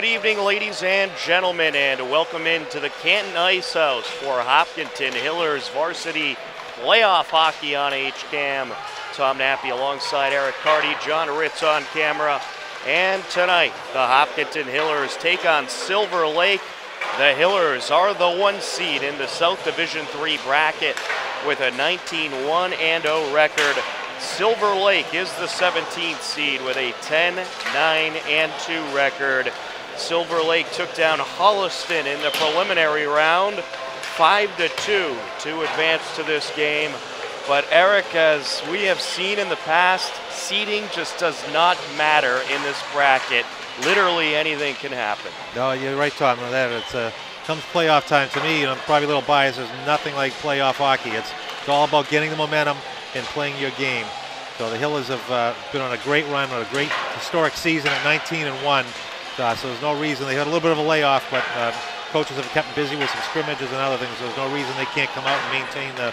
Good evening, ladies and gentlemen, and welcome into the Canton Ice House for Hopkinton Hillers varsity playoff hockey on HCAM. Tom Nappy alongside Eric Carty, John Ritz on camera. And tonight, the Hopkinton Hillers take on Silver Lake. The Hillers are the one seed in the South Division 3 bracket with a 19 1 0 record. Silver Lake is the 17th seed with a 10 9 2 record. Silver Lake took down Holliston in the preliminary round, 5 to 2 to advance to this game. But Eric, as we have seen in the past, seeding just does not matter in this bracket. Literally anything can happen. No, you're right, Tom. That, it's uh, comes playoff time to me. You know, I'm probably a little biased. There's nothing like playoff hockey. It's it's all about getting the momentum and playing your game. So the Hillers have uh, been on a great run, on a great historic season at 19 and one. Uh, so there's no reason they had a little bit of a layoff, but uh, coaches have kept busy with some scrimmages and other things. So there's no reason they can't come out and maintain the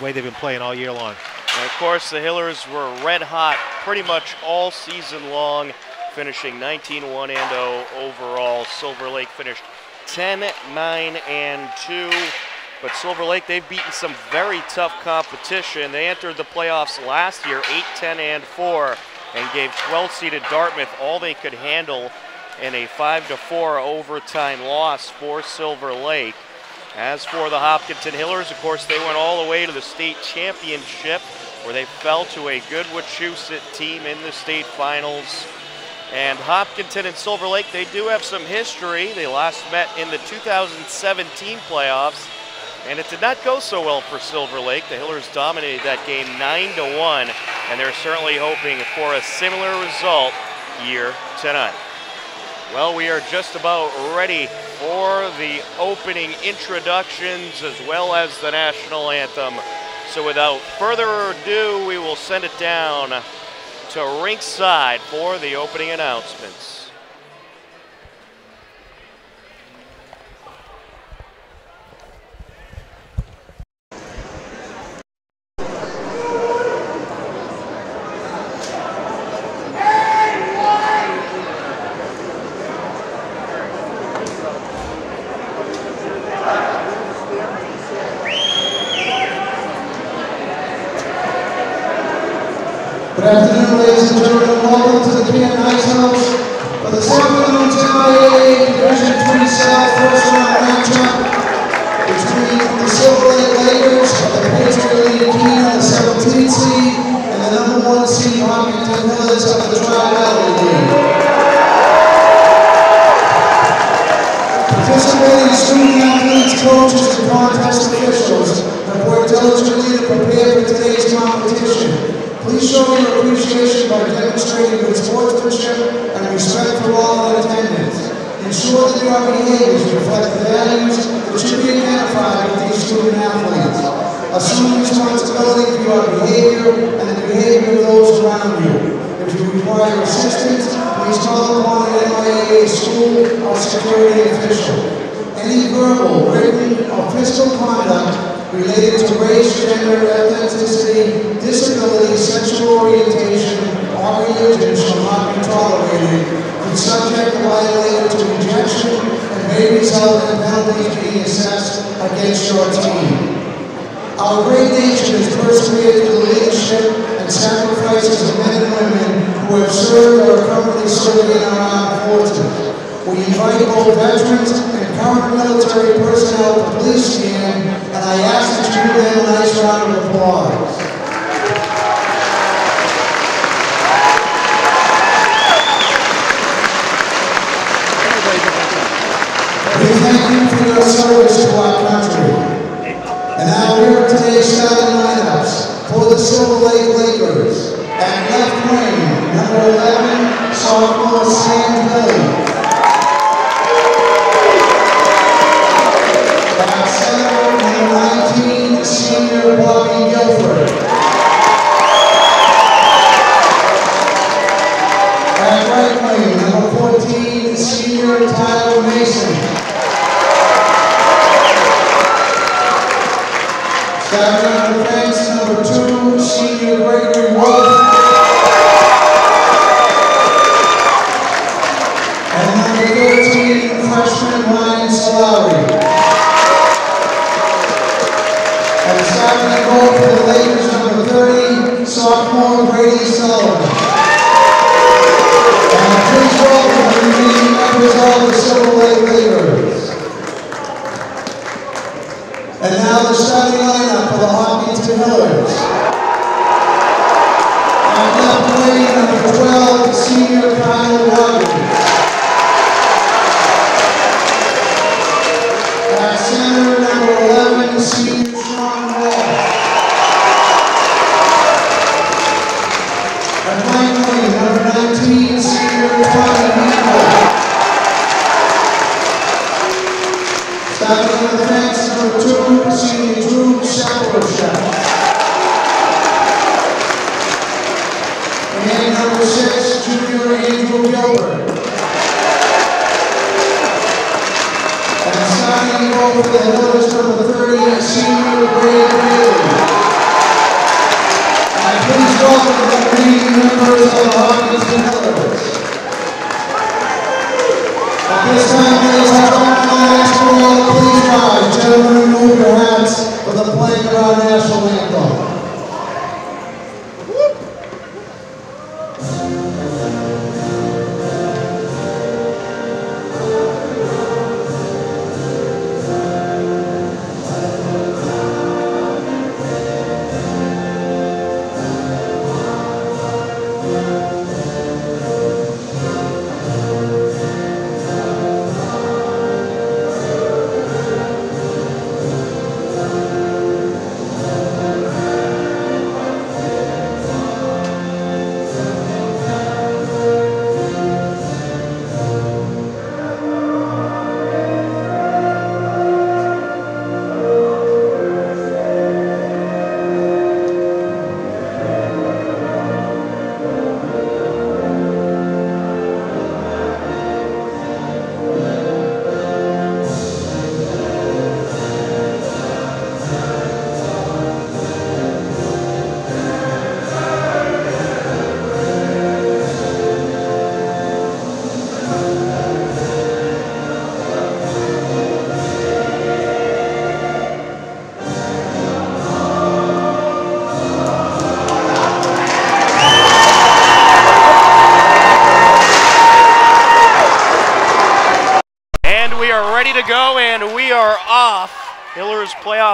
way they've been playing all year long. And of course, the Hillers were red hot pretty much all season long, finishing 19 1 and 0 overall. Silver Lake finished 10 9 and 2. But Silver Lake, they've beaten some very tough competition. They entered the playoffs last year 8 10 and 4 and gave 12 seeded Dartmouth all they could handle in a 5 to 4 overtime loss for Silver Lake. As for the Hopkinton Hillers, of course, they went all the way to the state championship where they fell to a good Wachusett team in the state finals. And Hopkinton and Silver Lake, they do have some history. They last met in the 2017 playoffs, and it did not go so well for Silver Lake. The Hillers dominated that game 9 to 1, and they're certainly hoping for a similar result here tonight. Well, we are just about ready for the opening introductions as well as the national anthem. So without further ado, we will send it down to ringside for the opening announcements. Good afternoon, ladies and gentlemen. Welcome to the Canton Ice House for the afternoon MIAA Division Three South first round matchup between the Silver Lake Lakers the Patriot League team on the 17th seed and the number one seed Hopkinton Hillers of the Tri-Valley League. Participating student athletes, coaches, and contest officials have worked diligently to prepare for today's competition. Please show your appreciation by demonstrating good sportsmanship and respect for all in attendance. Ensure that your behaviors reflect the values that should be identified with these student athletes. Assume responsibility for your behavior and the behavior of those around you. If you require assistance, please call upon an MIAA school or security official. Any verbal, written, or physical conduct related to race, gender, ethnicity, disability, sexual orientation, or religion shall not be tolerated, and subject the violator to rejection and may result in penalties being assessed against your team. Our great nation has persevered through the leadership and sacrifices of men and women who have served or are currently serving in our armed forces. We invite both veterans and current military personnel to please stand, and I ask that you give them a nice round of applause. We thank you for your service to our country. And now here are today's starting lineups for the Silver Lake Lakers. At left wing, number 11, sophomore Sam Kelly. Hopkinton Hillers. At left wing, number 12, senior Kyle Rogers. At center, number 11, senior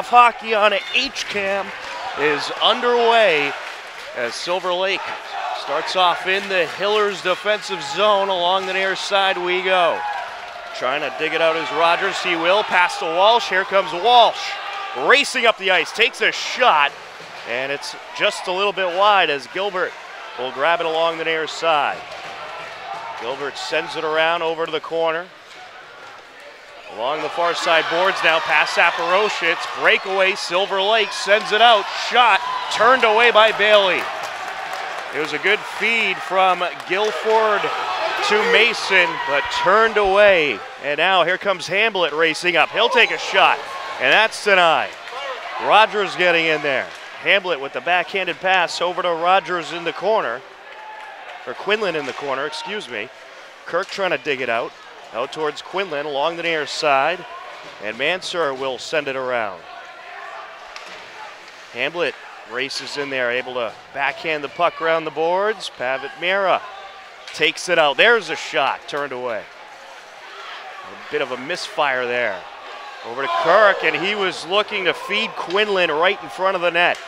hockey on HCAM is underway as Silver Lake starts off in the Hillers defensive zone. Along the near side we go. Trying to dig it out is Rogers. He will pass to Walsh. Here comes Walsh racing up the ice, takes a shot, and it's just a little bit wide as Gilbert will grab it along the near side. Gilbert sends it around over to the corner. Along the far side boards now, past Saporosha. Breakaway. Silver Lake sends it out. Shot turned away by Bailey. It was a good feed from Guilford to Mason, but turned away. And now here comes Hamblett racing up. He'll take a shot, and that's denied. Rogers getting in there. Hamblett with the backhanded pass over to Rogers in the corner, or Quinlan in the corner, excuse me. Kirk trying to dig it out. Out towards Quinlan along the near side, and Mansur will send it around. Hamblett races in there, able to backhand the puck around the boards. Pavitt Mira takes it out. There's a shot, turned away. A bit of a misfire there. Over to Kirk, and he was looking to feed Quinlan right in front of the net.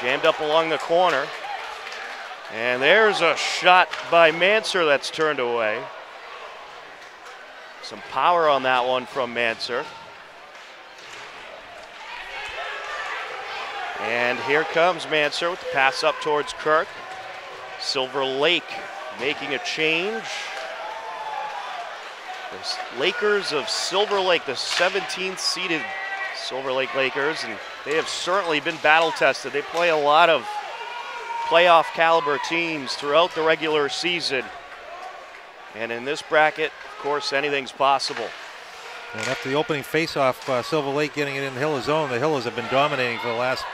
Jammed up along the corner. And there's a shot by Mansur that's turned away. Some power on that one from Mansur. And here comes Mansur with the pass up towards Kirk. Silver Lake making a change. The Lakers of Silver Lake, the 17th seeded Silver Lake Lakers, and they have certainly been battle tested. They play a lot of playoff caliber teams throughout the regular season. And in this bracket, of course, anything's possible. And after the opening faceoff, uh, Silver Lake getting it in the Hillers zone, the Hillers have been dominating for the last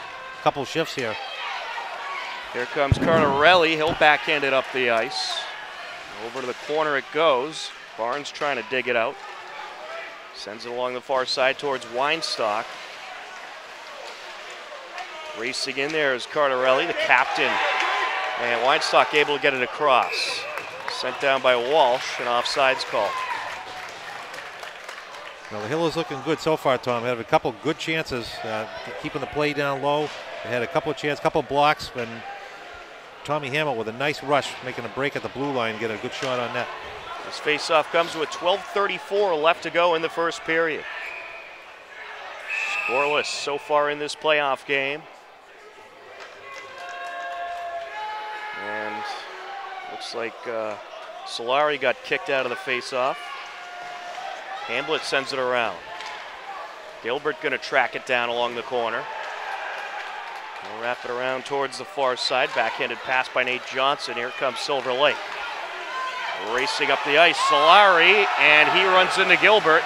couple shifts here. Here comes Cardarelli. He'll backhand it up the ice. Over to the corner it goes. Barnes trying to dig it out. Sends it along the far side towards Weinstock. Racing in there is Cardarelli, the captain And Weinstock able to get it across. Sent down by Walsh, an offsides call. Well, the Hillers looking good so far, Tom. They have a couple good chances, uh, keeping the play down low. They had a couple of chances, couple blocks, and Tommy Hamill with a nice rush, making a break at the blue line, get a good shot on net. This faceoff comes with 12.34 left to go in the first period. Scoreless so far in this playoff game. And looks like uh, Solari got kicked out of the faceoff. Hamblett sends it around. Gilbert going to track it down along the corner. We'll wrap it around towards the far side. Backhanded pass by Nate Johnson. Here comes Silver Lake. Racing up the ice, Solari, and he runs into Gilbert.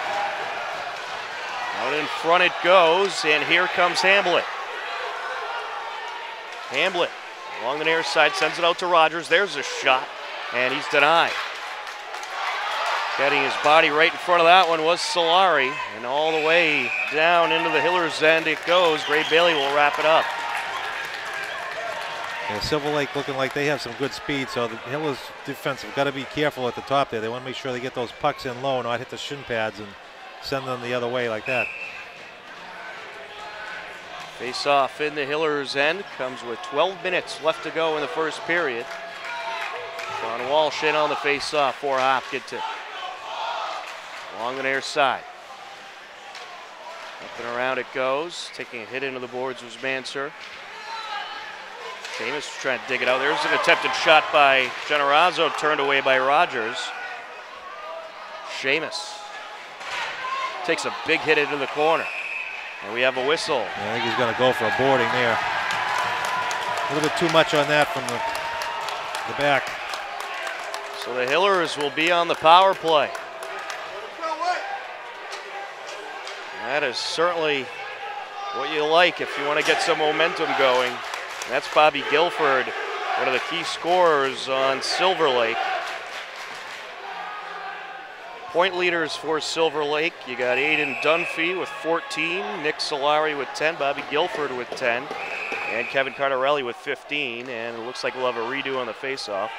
Out in front it goes, and here comes Hamblett. Hamblett along the near side sends it out to Rogers. There's a shot, and he's denied. Getting his body right in front of that one was Solari, and all the way down into the Hillers end it goes. Gray Bailey will wrap it up. Yeah, Silver Lake looking like they have some good speed, so the Hillers defense have got to be careful at the top there. They want to make sure they get those pucks in low, and not hit the shin pads and send them the other way like that. Face off in the Hillers end comes with 12 minutes left to go in the first period. Sean Walsh in on the face off for Hopkinton. Along the near side. Up and around it goes. Taking a hit into the boards was Manser. Seamus trying to dig it out. There's an attempted shot by Generazzo, turned away by Rogers. Seamus takes a big hit into the corner. And we have a whistle. I think he's going to go for a boarding there. A little bit too much on that from the, the back. So the Hillers will be on the power play. That is certainly what you like if you want to get some momentum going. That's Bobby Guilford, one of the key scorers on Silver Lake. Point leaders for Silver Lake, you got Aiden Dunphy with 14, Nick Solari with 10, Bobby Guilford with 10, and Kevin Cardarelli with 15. And it looks like we'll have a redo on the faceoff.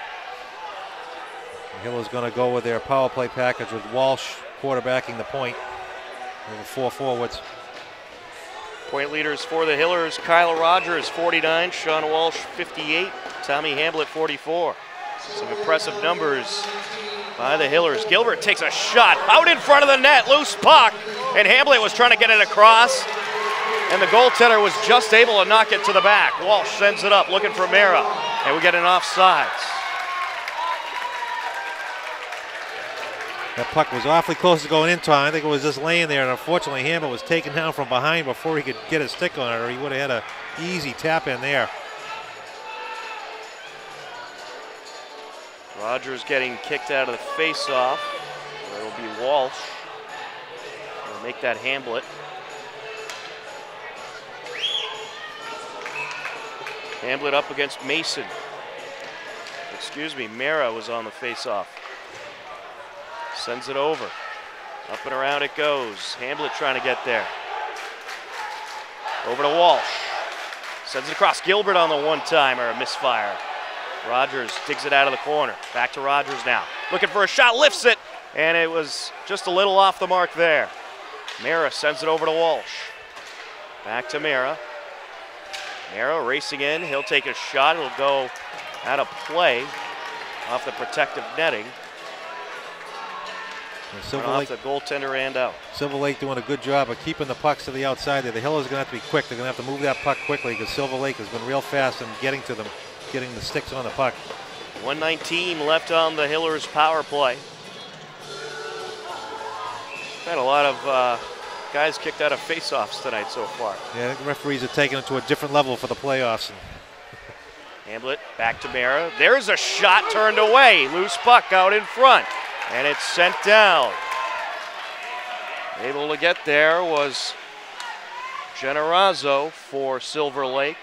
Hillers going to go with their power play package with Walsh quarterbacking the point. Over four forwards. Point leaders for the Hillers, Kyle Rogers, 49, Sean Walsh, 58, Tommy Hamblett, 44. Some impressive numbers by the Hillers. Gilbert takes a shot out in front of the net, loose puck, and Hamblett was trying to get it across, and the goaltender was just able to knock it to the back. Walsh sends it up, looking for Mara, and we get an offsides. That puck was awfully close to going in time. I think it was just laying there, and unfortunately, Hamblett was taken down from behind before he could get his stick on it, or he would have had an easy tap in there. Rogers getting kicked out of the face-off. It'll be Walsh. He'll make that Hamblett. Hamblett up against Mason. Excuse me, Mara was on the face-off. Sends it over. Up and around it goes. Hamblett trying to get there. Over to Walsh. Sends it across. Gilbert on the one-timer, a misfire. Rogers digs it out of the corner. Back to Rogers now. Looking for a shot, lifts it, and it was just a little off the mark there. Mara sends it over to Walsh. Back to Mara. Mara racing in. He'll take a shot. It'll go out of play off the protective netting. And Silver off Lake, the goaltender and out. Silver Lake doing a good job of keeping the pucks to the outside there. The Hillers going to have to be quick. They're going to have to move that puck quickly because Silver Lake has been real fast in getting to them, getting the sticks on the puck. 119 left on the Hillers power play. Had a lot of uh, guys kicked out of faceoffs tonight so far. Yeah, the referees are taking it to a different level for the playoffs. Hamblett back to Mara. There's a shot turned away. Loose puck out in front. And it's sent down. Able to get there was Generazzo for Silver Lake.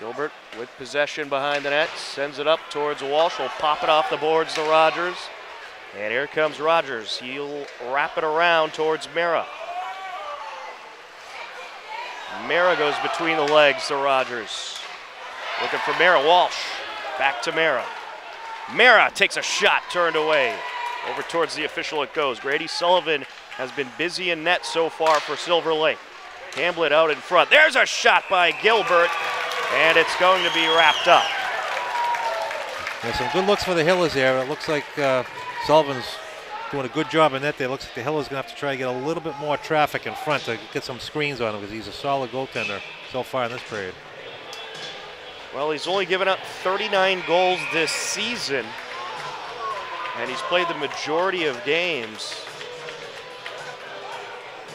Gilbert with possession behind the net. Sends it up towards Walsh. Will pop it off the boards to Rogers. And here comes Rogers. He'll wrap it around towards Mara. Mara goes between the legs to Rogers. Looking for Mara Walsh. Back to Mara. Mara takes a shot, turned away. Over towards the official it goes. Grady Sullivan has been busy in net so far for Silver Lake. Hamblett out in front. There's a shot by Gilbert, and it's going to be wrapped up. Yeah, some good looks for the Hillers there. It looks like uh, Sullivan's doing a good job in that there. Looks like the Hillers going to have to try to get a little bit more traffic in front to get some screens on him because he's a solid goaltender so far in this period. Well, he's only given up 39 goals this season, and he's played the majority of games.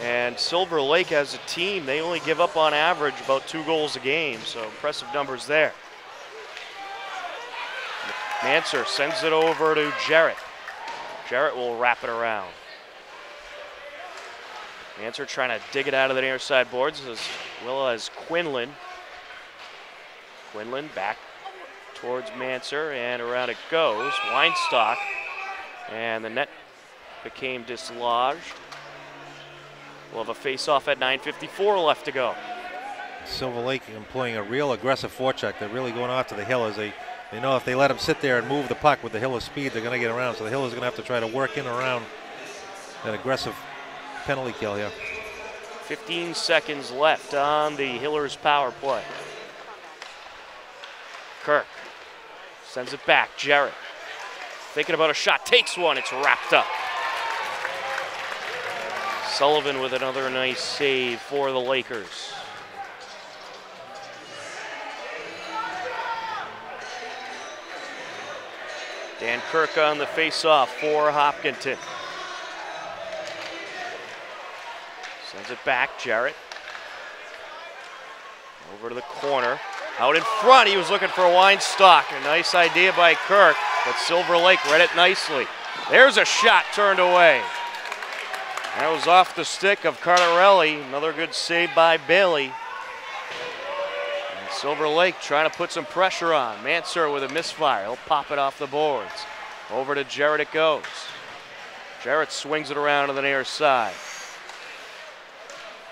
And Silver Lake as a team, they only give up on average about two goals a game, so impressive numbers there. Manser sends it over to Jarrett. Jarrett will wrap it around. Manser trying to dig it out of the near side boards as well as Quinlan. Quinlan back towards Manser and around it goes. Weinstock and the net became dislodged. We'll have a face-off at 9.54 left to go. Silver Lake employing a real aggressive forecheck. They're really going after the hill as They, they know if they let them sit there and move the puck with the hill Hiller speed, they're going to get around. So the Hillers is going to have to try to work in around an aggressive penalty kill here. 15 seconds left on the Hillers power play. Kirk sends it back. Jarrett thinking about a shot, takes one. It's wrapped up. Sullivan with another nice save for the Lakers. Dan Kirk on the face-off for Hopkinton. Sends it back, Jarrett. Over to the corner. Out in front, he was looking for a Weinstock. A nice idea by Kirk, but Silver Lake read it nicely. There's a shot turned away. That was off the stick of Cardarelli. Another good save by Bailey. And Silver Lake trying to put some pressure on. Manser with a misfire. He'll pop it off the boards. Over to Jarrett it goes. Jarrett swings it around to the near side.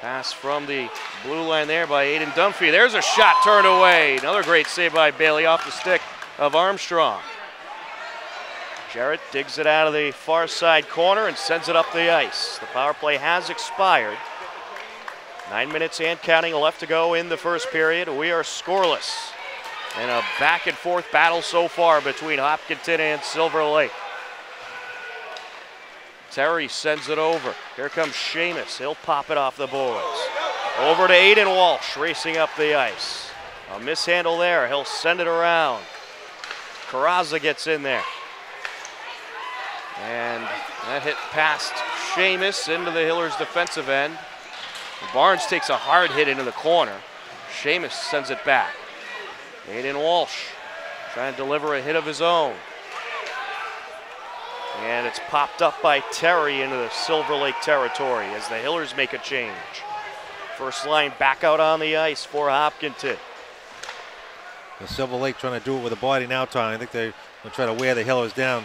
Pass from the blue line there by Aiden Dunphy. There's a shot turned away. Another great save by Bailey off the stick of Armstrong. Jarrett digs it out of the far side corner and sends it up the ice. The power play has expired. Nine minutes and counting left to go in the first period. We are scoreless in a back and forth battle so far between Hopkinton and Silver Lake. Terry sends it over. Here comes Seamus. He'll pop it off the boards. Over to Aiden Walsh, racing up the ice. A mishandle there. He'll send it around. Carraza gets in there. And that hit past Seamus into the Hillers defensive end. Barnes takes a hard hit into the corner. Seamus sends it back. Aiden Walsh trying to deliver a hit of his own. And it's popped up by Terry into the Silver Lake territory as the Hillers make a change. First line back out on the ice for Hopkinton. The Silver Lake trying to do it with a body now, Tom. I think they're going to try to wear the Hillers down.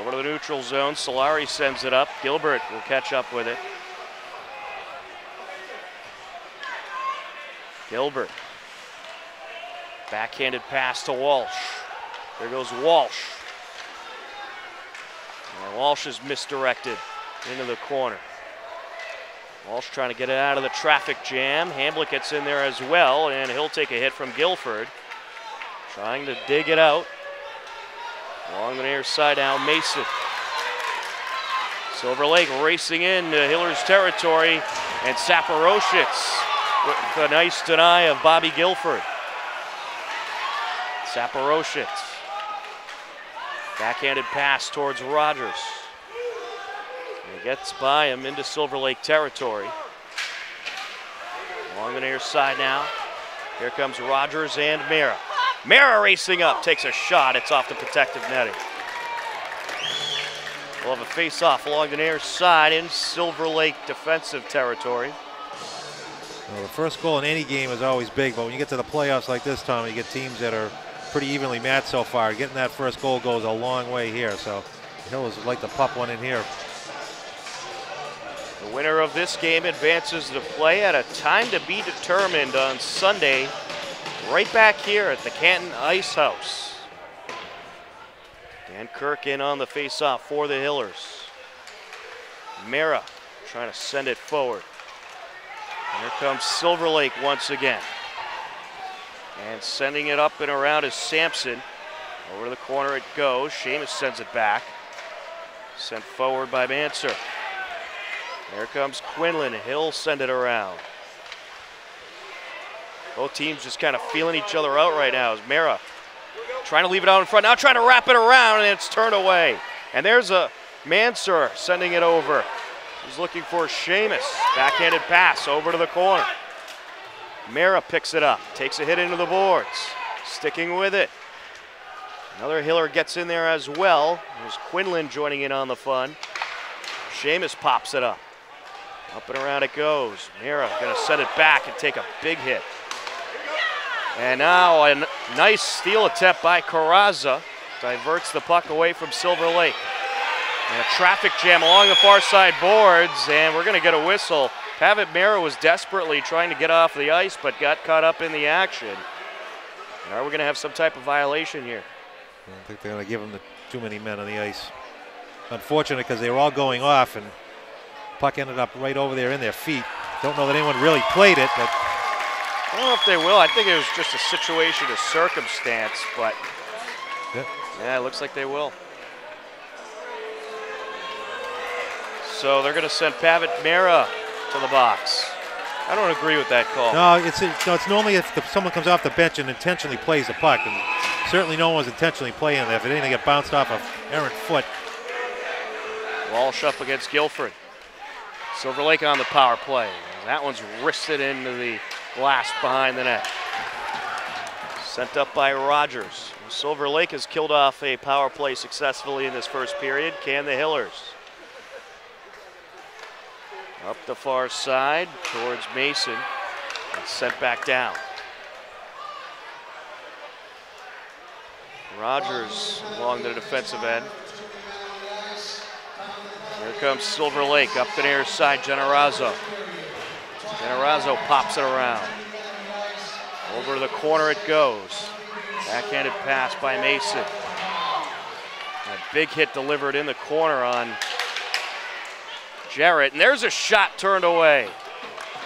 Over to the neutral zone. Solari sends it up. Gilbert will catch up with it. Gilbert. Backhanded pass to Walsh. There goes Walsh. And Walsh is misdirected into the corner. Walsh trying to get it out of the traffic jam. Hamblett gets in there as well, and he'll take a hit from Guilford. Trying to dig it out. Along the near side now, Mason. Silver Lake racing into Hiller's territory, and Saporositz with a nice deny of Bobby Guilford. Saporositz. Backhanded pass towards Rogers. he gets by him into Silver Lake territory. Along the near side now. Here comes Rogers and Mara. Mara racing up, takes a shot. It's off the protective netting. We'll have a face-off along the near side in Silver Lake defensive territory. Well, the first goal in any game is always big, but when you get to the playoffs like this, Tom, you get teams that are pretty evenly matched so far. Getting that first goal goes a long way here, so the Hillers would like to pop one in here. The winner of this game advances to play at a time to be determined on Sunday right back here at the Canton Ice House. Dan Kirk in on the faceoff for the Hillers. Mara trying to send it forward. And here comes Silver Lake once again. And sending it up and around is Sampson. Over to the corner it goes. Seamus sends it back. Sent forward by Manser. There comes Quinlan. He'll send it around. Both teams just kind of feeling each other out right now as Mara trying to leave it out in front. Now trying to wrap it around and it's turned away. And there's a Manser sending it over. He's looking for Seamus. Backhanded pass over to the corner. Mara picks it up, takes a hit into the boards, sticking with it. Another Hiller gets in there as well. There's Quinlan joining in on the fun. Seamus pops it up. Up and around it goes. Mira gonna send it back and take a big hit. And now a nice steal attempt by Carraza. Diverts the puck away from Silver Lake. And a traffic jam along the far side boards, and we're gonna get a whistle. Pavitt Mara was desperately trying to get off the ice, but got caught up in the action. And are we gonna have some type of violation here? I don't think they're going to give them the, too many men on the ice. Unfortunate because they were all going off and puck ended up right over there in their feet. Don't know that anyone really played it, but I don't know if they will. I think it was just a situation, a circumstance, but yeah, yeah it looks like they will. So they're going to send Pavitt Mara to the box. I don't agree with that call. No, it's no, it's normally if the, someone comes off the bench and intentionally plays the puck, and certainly no one was intentionally playing that. If it anything, get bounced off of errant foot. Walsh up against Guilford. Silver Lake on the power play. That one's wristed into the glass behind the net. Sent up by Rogers. Silver Lake has killed off a power play successfully in this first period. Can the Hillers? Up the far side towards Mason and sent back down. Rogers along the defensive end. Here comes Silver Lake up the near side, Generazzo. Generazzo pops it around. Over the corner it goes. Backhanded pass by Mason. A big hit delivered in the corner on Jarrett. And there's a shot turned away.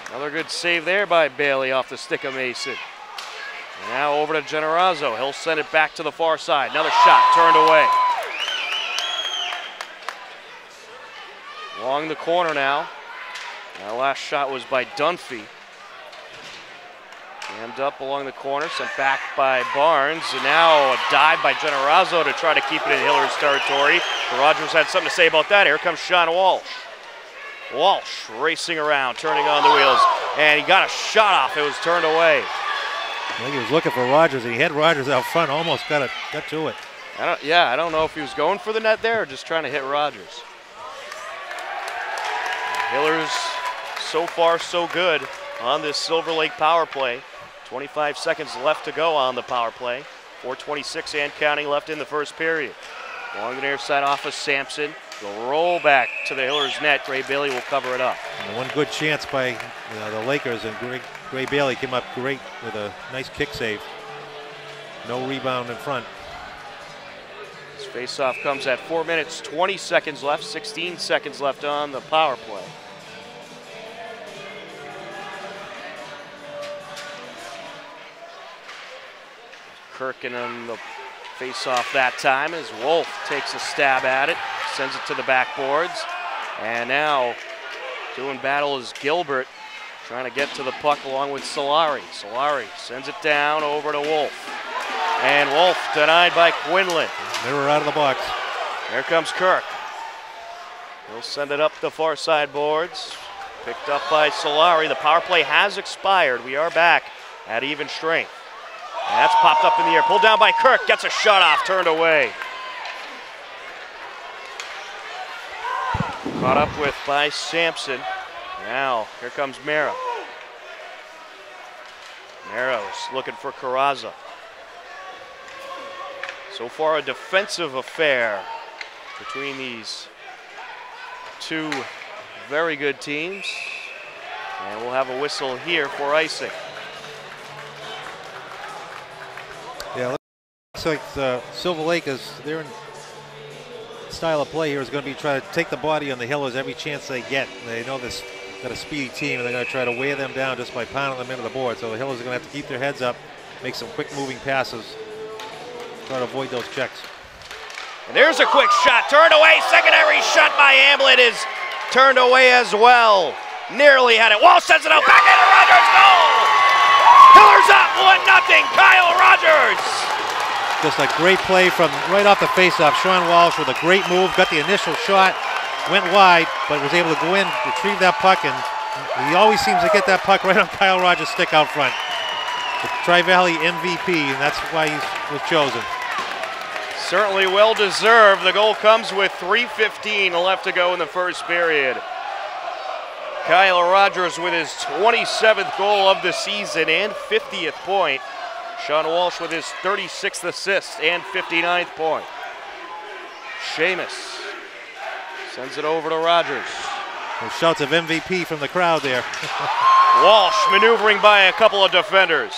Another good save there by Bailey off the stick of Mason. And now over to Generazzo. He'll send it back to the far side. Another shot turned away. Along the corner now. That last shot was by Dunphy. Jammed up along the corner, sent back by Barnes, and now a dive by Generazzo to try to keep it in Hiller's territory. Rogers had something to say about that. Here comes Sean Walsh. Walsh racing around, turning on the wheels, and he got a shot off. It was turned away. I think he was looking for Rogers, and he had Rogers out front, almost got it, got to it. I don't, yeah, I don't know if he was going for the net there or just trying to hit Rogers. Hillers so far so good on this Silver Lake power play. 25 seconds left to go on the power play. 426 and counting left in the first period. The near side off of Sampson. The roll back to the Hillers net. Gray Bailey will cover it up. And one good chance by you know, the Lakers, and Gray, Gray Bailey came up great with a nice kick save. No rebound in front. This faceoff comes at 4 minutes, 20 seconds left, 16 seconds left on the power play. Kirkin on the face-off that time as Wolf takes a stab at it, sends it to the backboards. And now doing battle is Gilbert trying to get to the puck along with Solari. Solari sends it down over to Wolf. And Wolf denied by Quinlan. They were out of the box. There comes Kirk. He'll send it up the far side boards. Picked up by Solari. The power play has expired. We are back at even strength. And that's popped up in the air. Pulled down by Kirk. Gets a shot off. Turned away. Caught up with by Sampson. Now, here comes Mara. Maro's looking for Carraza. So far, a defensive affair between these two very good teams. And we'll have a whistle here for icing. Yeah, looks like uh, Silver Lake is their style of play here is going to be trying to take the body on the Hillers every chance they get. They know this got a speedy team, and they're going to try to wear them down just by pounding them into the board. So the Hillers are going to have to keep their heads up, make some quick moving passes, try to avoid those checks. And there's a quick shot, turned away. Secondary shot by Hamblin is turned away as well. Nearly had it. Wall sends it out back! Hillers up 1 0. Kyle Rogers. Just a great play from right off the faceoff. Sean Walsh with a great move, got the initial shot, went wide, but was able to go in, retrieve that puck, and he always seems to get that puck right on Kyle Rogers' stick out front. The Tri Valley MVP, and that's why he was chosen. Certainly well deserved. The goal comes with 3.15 left to go in the first period. Kyle Rogers with his 27th goal of the season and 50th point. Sean Walsh with his 36th assist and 59th point. Seamus sends it over to Rogers. Those shouts of MVP from the crowd there. Walsh maneuvering by a couple of defenders.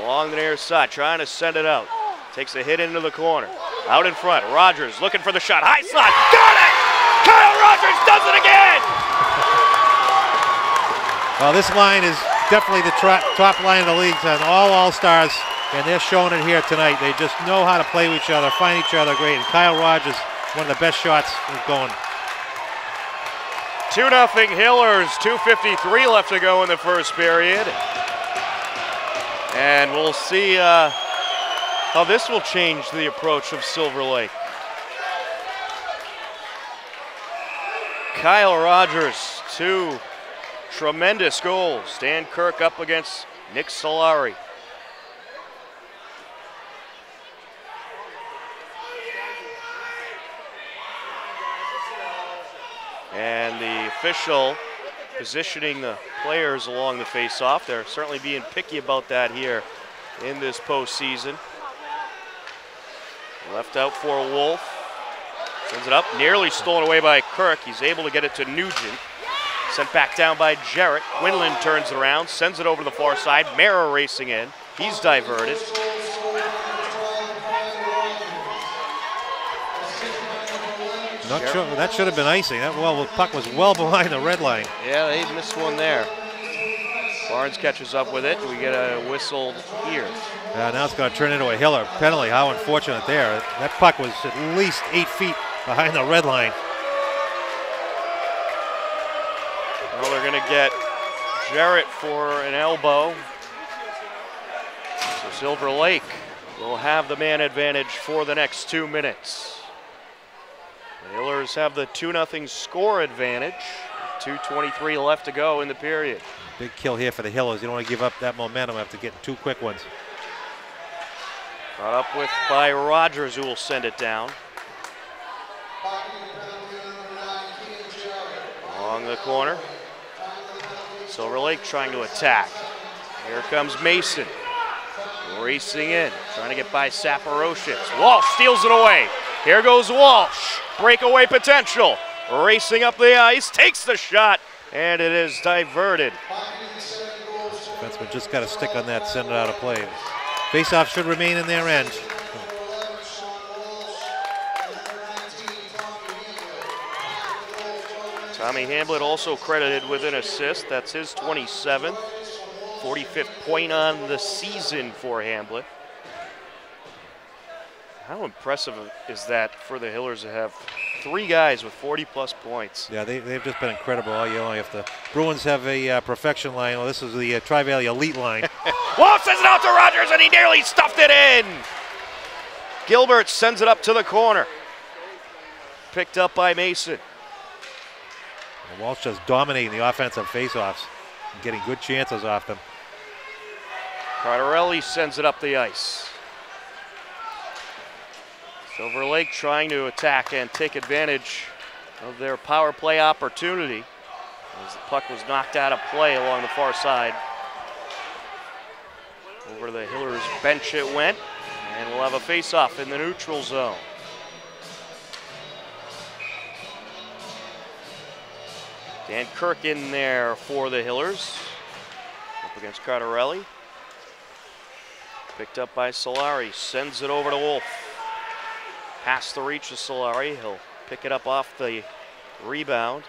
Along the near side, trying to send it out. Takes a hit into the corner. Out in front, Rogers looking for the shot. High slot, got it! Kyle Rogers does it again! Well, this line is definitely the top line of the league, and all All-Stars, and they're showing it here tonight. They just know how to play with each other, find each other great, and Kyle Rogers, one of the best shots is going. 2 nothing Hillers, 2.53 left to go in the first period. And we'll see uh, how this will change the approach of Silver Lake. Kyle Rogers, two tremendous goal. Stan Kirk up against Nick Solari. And the official positioning the players along the face-off. They're certainly being picky about that here in this postseason. Left out for Wolf. Sends it up, nearly stolen away by Kirk. He's able to get it to Nugent. Sent back down by Jarrett. Quinlan turns it around, sends it over to the far side. Mara racing in. He's diverted. Not sure. That should have been icing. That well, the puck was well behind the red line. Yeah, they missed one there. Barnes catches up with it. We get a whistle here. Uh, now it's going to turn into a Hiller penalty. How unfortunate there. That puck was at least eight feet behind the red line. Well, they're going to get Jarrett for an elbow. So Silver Lake will have the man advantage for the next two minutes. The Hillers have the 2 0 score advantage. 2.23 left to go in the period. Big kill here for the Hillers. You don't want to give up that momentum after getting two quick ones. Brought up with by Rogers, who will send it down. Along the corner. Silver Lake trying to attack. Here comes Mason. Racing in, trying to get by Saporoshic. Walsh steals it away. Here goes Walsh. Breakaway potential. Racing up the ice, takes the shot, and it is diverted. Defenseman just got to stick on that, send it out of play. Faceoff should remain in their end. Tommy Hamblin also credited with an assist. That's his 27th, 45th point on the season for Hamblin. How impressive is that for the Hillers to have three guys with 40 plus points? Yeah, they, they've just been incredible all year long. If the Bruins have a uh, perfection line, well, this is the uh, Tri Valley Elite line. Wolf sends it out to Rogers, and he nearly stuffed it in. Gilbert sends it up to the corner. Picked up by Mason. Walsh just dominating the offensive faceoffs, getting good chances off them. Cardarelli sends it up the ice. Silver Lake trying to attack and take advantage of their power play opportunity as the puck was knocked out of play along the far side. Over the Hillers bench it went, and we'll have a face-off in the neutral zone. Dan Kirk in there for the Hillers, up against Cardarelli. Picked up by Solari, sends it over to Wolf. Past the reach of Solari, he'll pick it up off the rebound.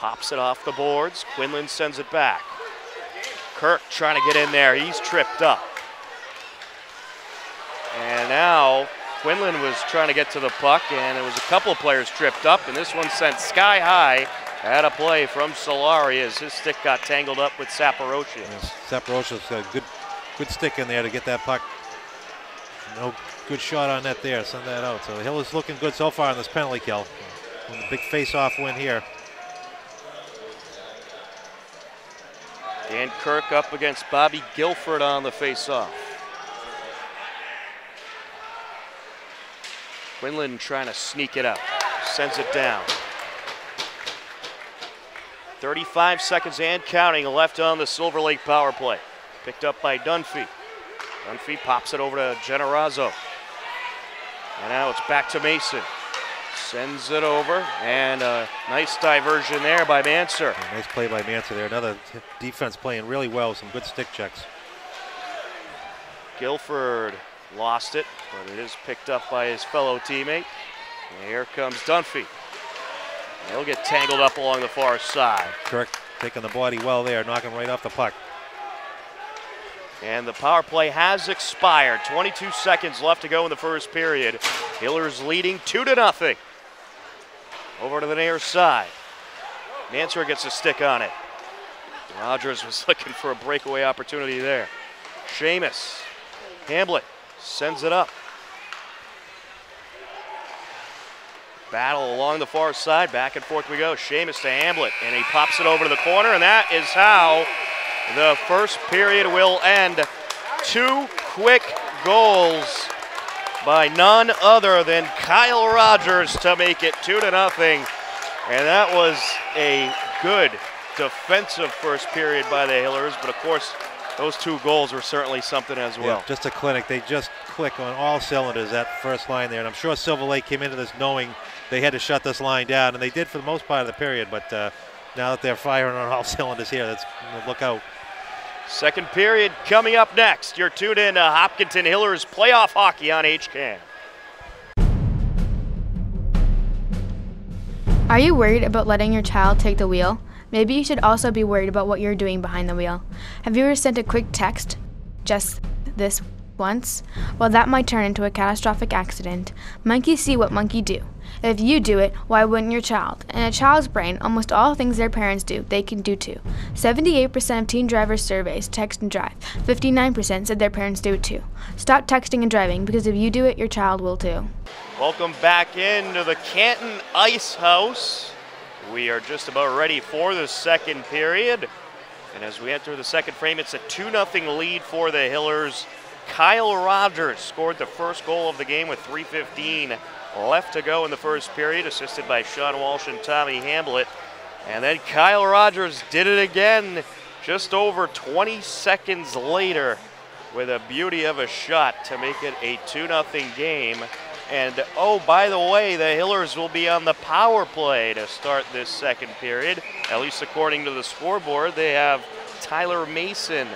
Pops it off the boards. Quinlan sends it back. Kirk trying to get in there. He's tripped up. And now Quinlan was trying to get to the puck, and it was a couple of players tripped up, and this one sent sky high at a play from Solari as his stick got tangled up with Saporosha. Yes, Saporosha's got a good, good stick in there to get that puck. No good shot on net there. Send that out. So the Hill is looking good so far on this penalty kill. And big face-off win here. Dan Kirk up against Bobby Guilford on the face-off. Quinlan trying to sneak it up. Sends it down. 35 seconds and counting left on the Silver Lake power play. Picked up by Dunphy. Dunphy pops it over to Generazzo. And now it's back to Mason. Sends it over, and a nice diversion there by Manser. Nice play by Manser there. Another defense playing really well, some good stick checks. Guilford lost it, but it is picked up by his fellow teammate. And here comes Dunphy. He'll get tangled up along the far side. Kirk taking the body well there, knocking right off the puck. And the power play has expired. 22 seconds left to go in the first period. Hillers leading two to nothing. Over to the near side. Mansour gets a stick on it. Rogers was looking for a breakaway opportunity there. Seamus. Hamblett sends it up. Battle along the far side. Back and forth we go. Seamus to Hamblett. And he pops it over to the corner. And that is how the first period will end. Two quick goals by none other than Kyle Rogers to make it two to nothing. And that was a good defensive first period by the Hillers, but of course, those two goals were certainly something as well. Yeah, just a clinic. They just click on all cylinders, that first line there. And I'm sure Silver Lake came into this knowing they had to shut this line down, and they did for the most part of the period. But uh, now that they're firing on all cylinders here, let's look out. Second period coming up next. You're tuned in to Hopkinton Hillers playoff hockey on HCAM. Are you worried about letting your child take the wheel? Maybe you should also be worried about what you're doing behind the wheel. Have you ever sent a quick text? Just this once? Well, that might turn into a catastrophic accident. Monkeys see what monkey do. If you do it, why wouldn't your child? In a child's brain, almost all things their parents do, they can do too. 78% of teen drivers surveys text and drive. 59% said their parents do too. Stop texting and driving because if you do it, your child will too. Welcome back into the Canton Ice House. We are just about ready for the second period. And as we enter the second frame, it's a 2 0 lead for the Hillers. Kyle Rogers scored the first goal of the game with 3.15 left to go in the first period, assisted by Sean Walsh and Tommy Hamblett. And then Kyle Rogers did it again just over 20 seconds later with a beauty of a shot to make it a 2 0 game. And oh, by the way, the Hillers will be on the power play to start this second period. At least according to the scoreboard, they have Tyler Mason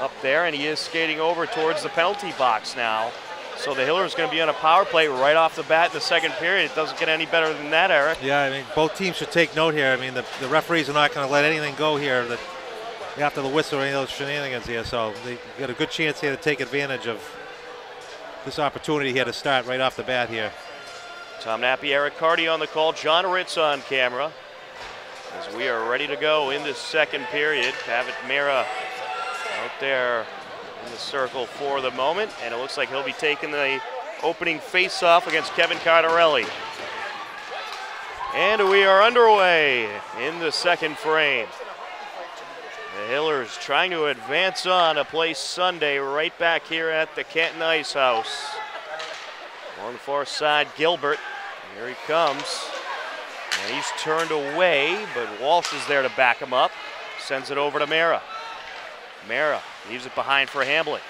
up there, and he is skating over towards the penalty box now. So the Hillers going to be on a power play right off the bat in the second period. It doesn't get any better than that, Eric. Yeah, I mean, both teams should take note here. I mean, the, the referees are not going to let anything go here that after the whistle or any of those shenanigans here. So they got a good chance here to take advantage of this opportunity here to start right off the bat here. Tom Nappy, Eric Carty on the call, John Ritz on camera. As we are ready to go in the second period, Pavitt Mara out there in the circle for the moment, and it looks like he'll be taking the opening face-off against Kevin Cardarelli. And we are underway in the second frame. The Hillers trying to advance on to play Sunday right back here at the Canton Ice House. On the far side, Gilbert. Here he comes. And he's turned away, but Walsh is there to back him up. Sends it over to Mara. Mara leaves it behind for Hamblett.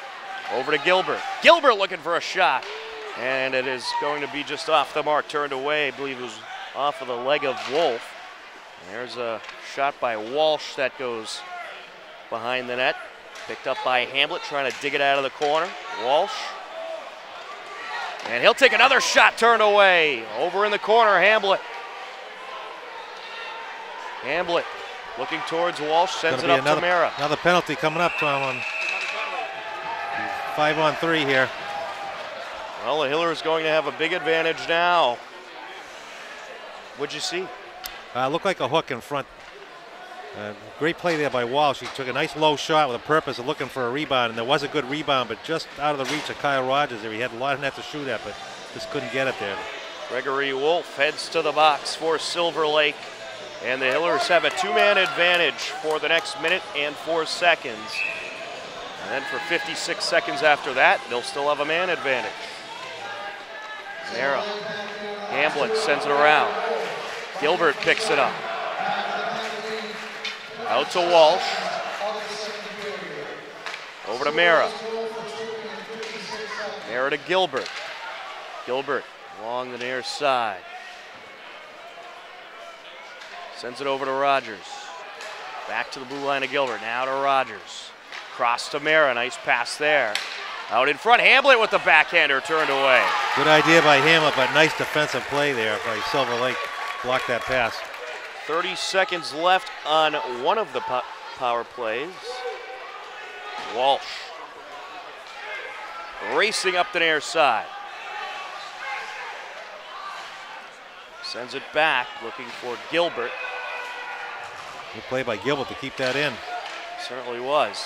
Over to Gilbert. Gilbert looking for a shot. And it is going to be just off the mark, turned away. I believe it was off of the leg of Wolf. And there's a shot by Walsh that goes behind the net. Picked up by Hamblett, trying to dig it out of the corner. Walsh. And he'll take another shot turned away. Over in the corner, Hamblett. Hamblett looking towards Walsh, sends it up another, to Mara. Another penalty coming up, Tom, on five on three here. Well, the Hiller is going to have a big advantage now. What'd you see? Uh, looked like a hook in front. Uh, great play there by Walsh. He took a nice low shot with a purpose of looking for a rebound, and there was a good rebound, but just out of the reach of Kyle Rogers there. He had a lot of net to shoot at, but just couldn't get it there. Gregory Wolf heads to the box for Silver Lake. And the Hillers have a two-man advantage for the next minute and four seconds. And then for 56 seconds after that, they'll still have a man advantage. Mara. Hamblett sends it around. Gilbert picks it up. Out to Walsh. Over to Mara. Mara to Gilbert. Gilbert along the near side. Sends it over to Rogers. Back to the blue line of Gilbert. Now to Rogers. Cross to Mara. Nice pass there. Out in front, Hamblett with the backhander turned away. Good idea by Hamblett, but nice defensive play there by Silver Lake. Blocked that pass. 30 seconds left on one of the po- power plays. Walsh racing up the near side. Sends it back, looking for Gilbert. Good play by Gilbert to keep that in. Certainly was.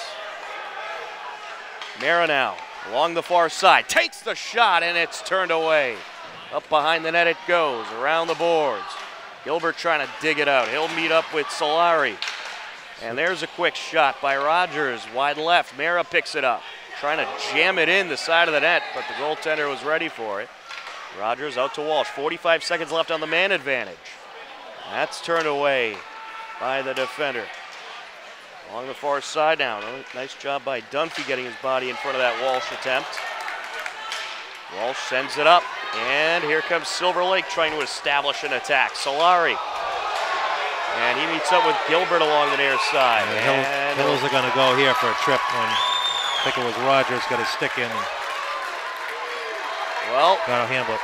Mara now along the far side takes the shot and it's turned away. Up behind the net it goes around the boards. Gilbert trying to dig it out. He'll meet up with Solari. And there's a quick shot by Rogers, wide left. Mara picks it up, trying to jam it in the side of the net, but the goaltender was ready for it. Rogers out to Walsh. 45 seconds left on the man advantage. That's turned away by the defender. Along the far side now. Nice job by Dunphy getting his body in front of that Walsh attempt. Walsh sends it up, and here comes Silver Lake trying to establish an attack. Solari. And he meets up with Gilbert along the near side. And the Hills, Hills are going to go here for a trip when I think it was Rogers got his stick in well, got a Hamblett.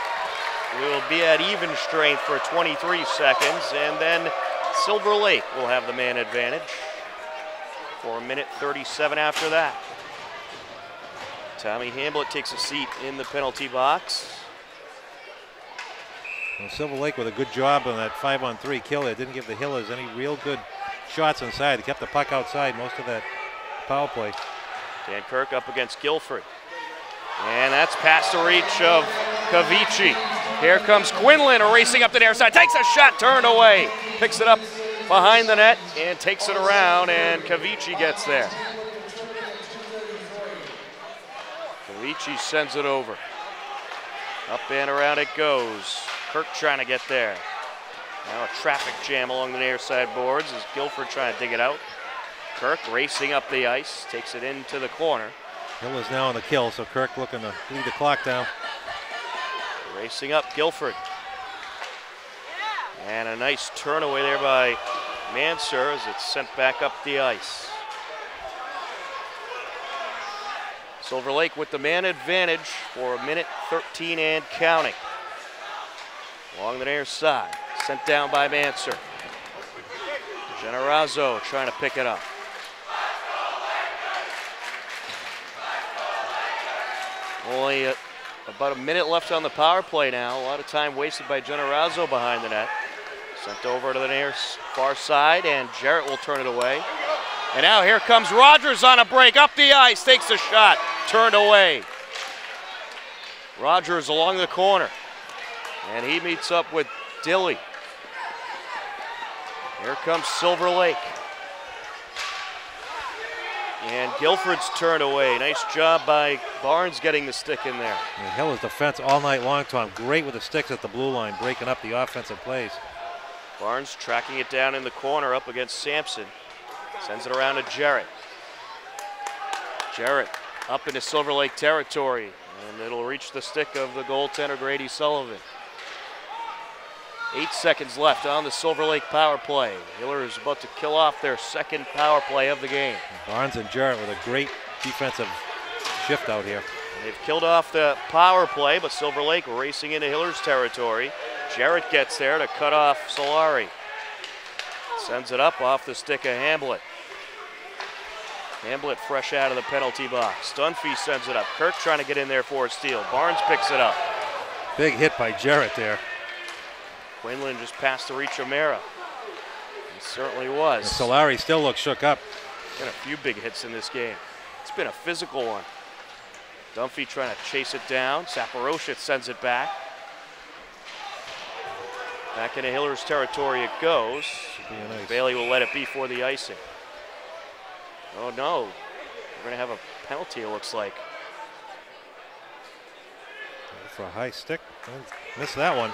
we'll be at even strength for 23 seconds, and then Silver Lake will have the man advantage for a minute 37 after that. Tommy Hamblett takes a seat in the penalty box. Well, Silver Lake with a good job on that five on three kill there. Didn't give the Hillers any real good shots inside. They kept the puck outside most of that power play. Dan Kirk up against Guilford. And that's past the reach of Cavici. Here comes Quinlan racing up the near side. Takes a shot, turned away. Picks it up behind the net and takes it around, and Cavici gets there. Cavici sends it over. Up and around it goes. Kirk trying to get there. Now a traffic jam along the near side boards as Guilford trying to dig it out. Kirk racing up the ice, takes it into the corner. Hill is now on the kill, so Kirk looking to lead the clock down. Racing up Guilford. And a nice turn away there by Mansur as it's sent back up the ice. Silver Lake with the man advantage for a minute 13 and counting. Along the near side, sent down by Mansur. Generazzo trying to pick it up. Only about a minute left on the power play now. A lot of time wasted by Generazzo behind the net. Sent over to the near far side, and Jarrett will turn it away. And now here comes Rogers on a break, up the ice, takes a shot, turned away. Rogers along the corner, and he meets up with Dilly. Here comes Silver Lake. And Guilford's turned away. Nice job by Barnes getting the stick in there. And Hill is the defense all night long, Tom. Great with the sticks at the blue line, breaking up the offensive plays. Barnes tracking it down in the corner up against Sampson. Sends it around to Jarrett. Jarrett up into Silver Lake territory, and it'll reach the stick of the goaltender Grady Sullivan. Eight seconds left on the Silver Lake power play. Hiller is about to kill off their second power play of the game. Barnes and Jarrett with a great defensive shift out here. They've killed off the power play, but Silver Lake racing into Hiller's territory. Jarrett gets there to cut off Solari. Sends it up off the stick of Hamblett. Hamblett fresh out of the penalty box. Dunphy sends it up. Kirk trying to get in there for a steal. Barnes picks it up. Big hit by Jarrett there. Quinlan just passed to reach O'Mara. He certainly was. And Solari still looks shook up. Got a few big hits in this game. It's been a physical one. Dunphy trying to chase it down. Saporosha sends it back. Back into Hiller's territory it goes. Nice. Bailey will let it be for the icing. Oh no, we're gonna have a penalty it looks like. For a high stick, missed that one.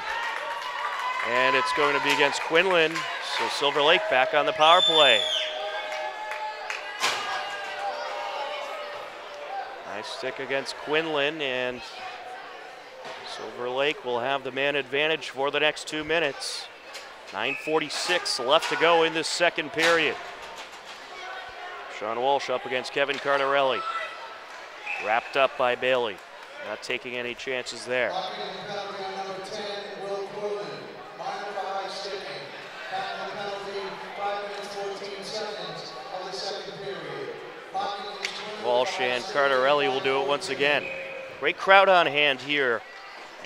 And it's going to be against Quinlan, so Silver Lake back on the power play. Nice stick against Quinlan, and Silver Lake will have the man advantage for the next two minutes. 9.46 left to go in this second period. Sean Walsh up against Kevin Cardarelli. Wrapped up by Bailey. Not taking any chances there. Walsh and Cardarelli will do it once again. Great crowd on hand here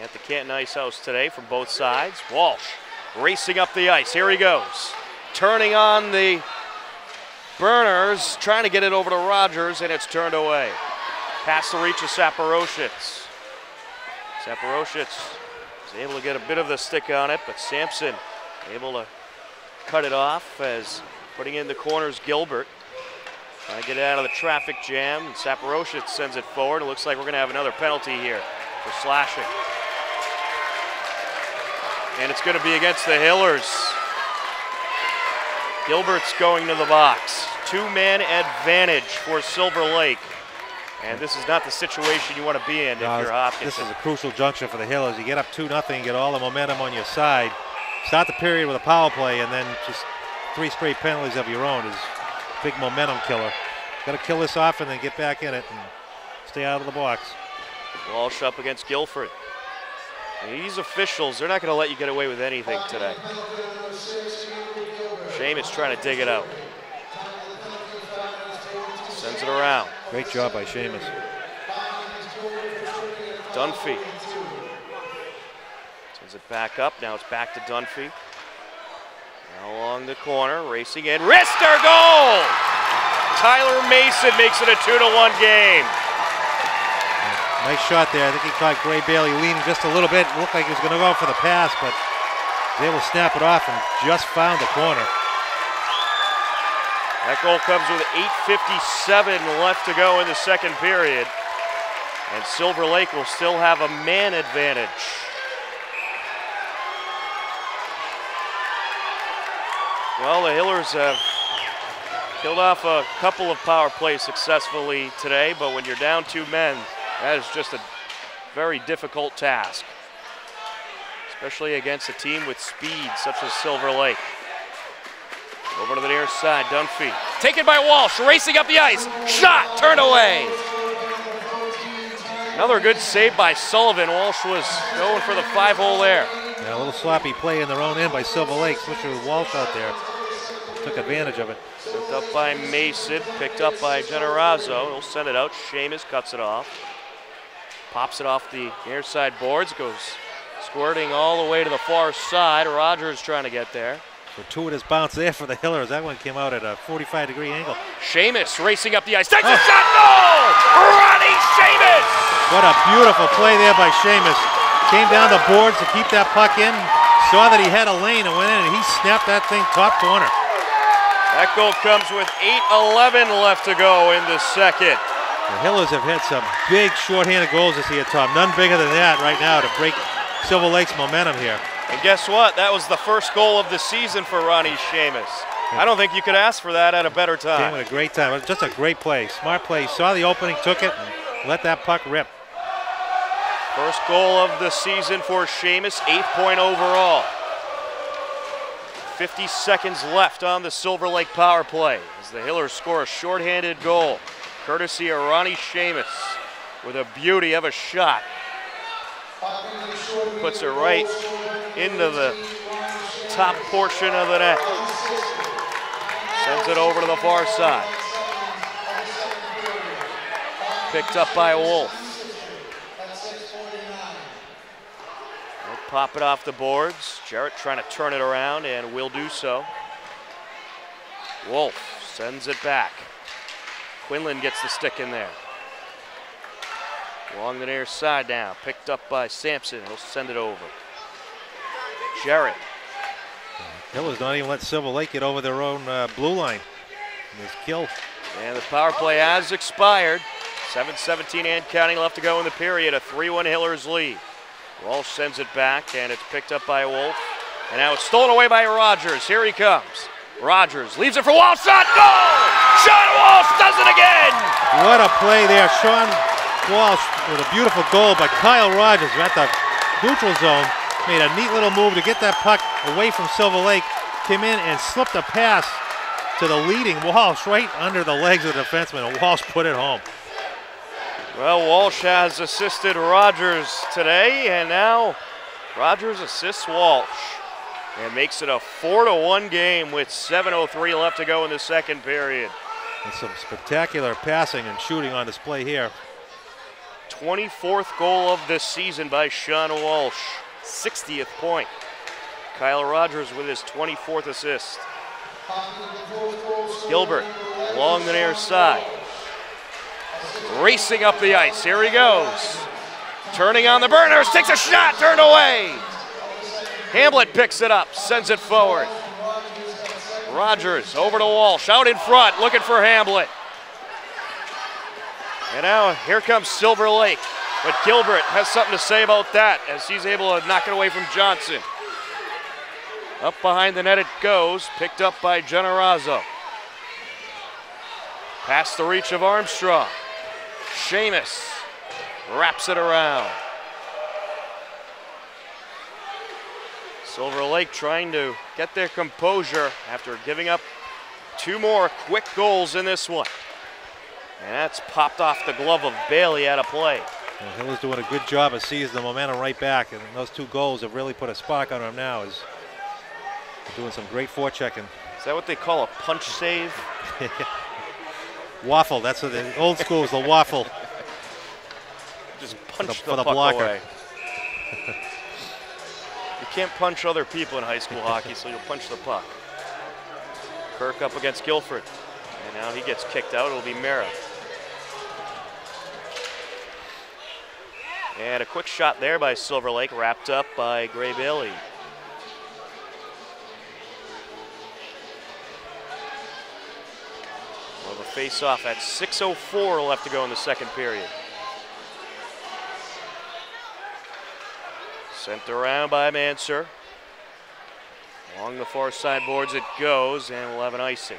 at the Canton Ice House today from both sides. Walsh racing up the ice. Here he goes. Turning on the burners, trying to get it over to Rogers, and it's turned away. Pass the reach of Saporositz. Saporositz is able to get a bit of the stick on it, but Sampson able to cut it off as putting in the corners Gilbert. Trying to get it out of the traffic jam. And Saporositz sends it forward. It looks like we're going to have another penalty here for slashing. And it's going to be against the Hillers. Gilbert's going to the box. Two-man advantage for Silver Lake. And this is not the situation you want to be in No, if you're Hopkinton. This is a crucial junction for the Hillers. You get up 2 nothing, get all the momentum on your side. Start the period with a power play, and then just three straight penalties of your own is big momentum killer. Got to kill this off and then get back in it and stay out of the box. Walsh up against Guilford. These officials, they're not going to let you get away with anything today. Seamus trying to dig it out. Sends it around. Great job by Seamus. Dunphy. Sends it back up. Now it's back to Dunphy. Along the corner, racing in. Wrister goal! Tyler Mason makes it a 2 to 1 game. Nice shot there. I think he caught Gray Bailey leaning just a little bit. It looked like he was going to go for the pass, but able to snap it off and just found the corner. That goal comes with 8.57 left to go in the second period. And Silver Lake will still have a man advantage. Well, the Hillers have killed off a couple of power plays successfully today, but when you're down two men, that is just a very difficult task, especially against a team with speed such as Silver Lake. Over to the near side, Dunphy. Taken by Walsh, racing up the ice. Shot, turned away. Another good save by Sullivan. Walsh was going for the five hole there. Yeah, a little sloppy play in their own end by Silver Lake, especially with Walsh out there. Took advantage of it. Picked up by Mason, picked up by Generazzo. He'll send it out. Seamus cuts it off. Pops it off the near side boards, goes squirting all the way to the far side. Rogers trying to get there. Fortuitous bounce there for the Hillers. That one came out at a 45 degree angle. Seamus racing up the ice. Takes a shot. No! Ronnie Seamus! What a beautiful play there by Seamus. Came down the boards to keep that puck in. Saw that he had a lane and went in and he snapped that thing top corner. That goal comes with 8.11 left to go in the second. The Hillers have had some big shorthanded goals this year, Tom. None bigger than that right now to break Silver Lake's momentum here. And guess what? That was the first goal of the season for Ronnie Seamus. I don't think you could ask for that at a better Came time. with a great time. Just a great play. Smart play. Saw the opening, took it, and let that puck rip. First goal of the season for Seamus, eighth point overall. 50 seconds left on the Silver Lake power play as the Hillers score a shorthanded goal, courtesy of Ronnie Seamus with a beauty of a shot. Puts it right into the top portion of the net. Sends it over to the far side. Picked up by Wolf. Pop it off the boards. Jarrett trying to turn it around and will do so. Wolf sends it back. Quinlan gets the stick in there. Along the near side now, picked up by Sampson. He'll send it over. Jarrett. Hillers not even let Silver Lake get over their own uh, blue line. This kill. And the power play has expired. 7-17 and counting left to go in the period. A 3-1 Hillers lead. Walsh sends it back, and it's picked up by Wolf. And now it's stolen away by Rogers. Here he comes. Rogers leaves it for Walsh. Shot, goal! Sean Walsh does it again! What a play there. Sean Walsh with a beautiful goal, but Kyle Rogers at the neutral zone made a neat little move to get that puck away from Silver Lake. Came in and slipped a pass to the leading Walsh right under the legs of the defenseman, and Walsh put it home. Well, Walsh has assisted Rogers today, and now Rogers assists Walsh and makes it a 4 to 1 game with 7.03 left to go in the second period. And some spectacular passing and shooting on display here. 24th goal of this season by Sean Walsh, 60th point. Kyle Rogers with his 24th assist. Gilbert along the near side. Racing up the ice. Here he goes. Turning on the burners, takes a shot, turned away. Hamblett picks it up, sends it forward. Rogers over to Walsh, out in front, looking for Hamblett. And now here comes Silver Lake. But Gilbert has something to say about that as he's able to knock it away from Johnson. Up behind the net it goes, picked up by Generazzo. Past the reach of Armstrong. Seamus wraps it around. Silver Lake trying to get their composure after giving up two more quick goals in this one. And that's popped off the glove of Bailey out of play. Hill is doing a good job of seizing the momentum right back, and those two goals have really put a spark on him now. Is doing some great forechecking. Is that what they call a punch save? waffle. That's what the old school is the waffle. Just punch the- the, for the puck blocker. away. you can't punch other people in high school hockey, so you'll punch the puck. Kirk up against Guilford. And now he gets kicked out. It'll be Mara. And a quick shot there by Silver Lake, wrapped up by Gray Bailey. Face-off at 6.04 left to go in the second period. Sent around by Manser. Along the far side boards it goes, and we'll have an icing.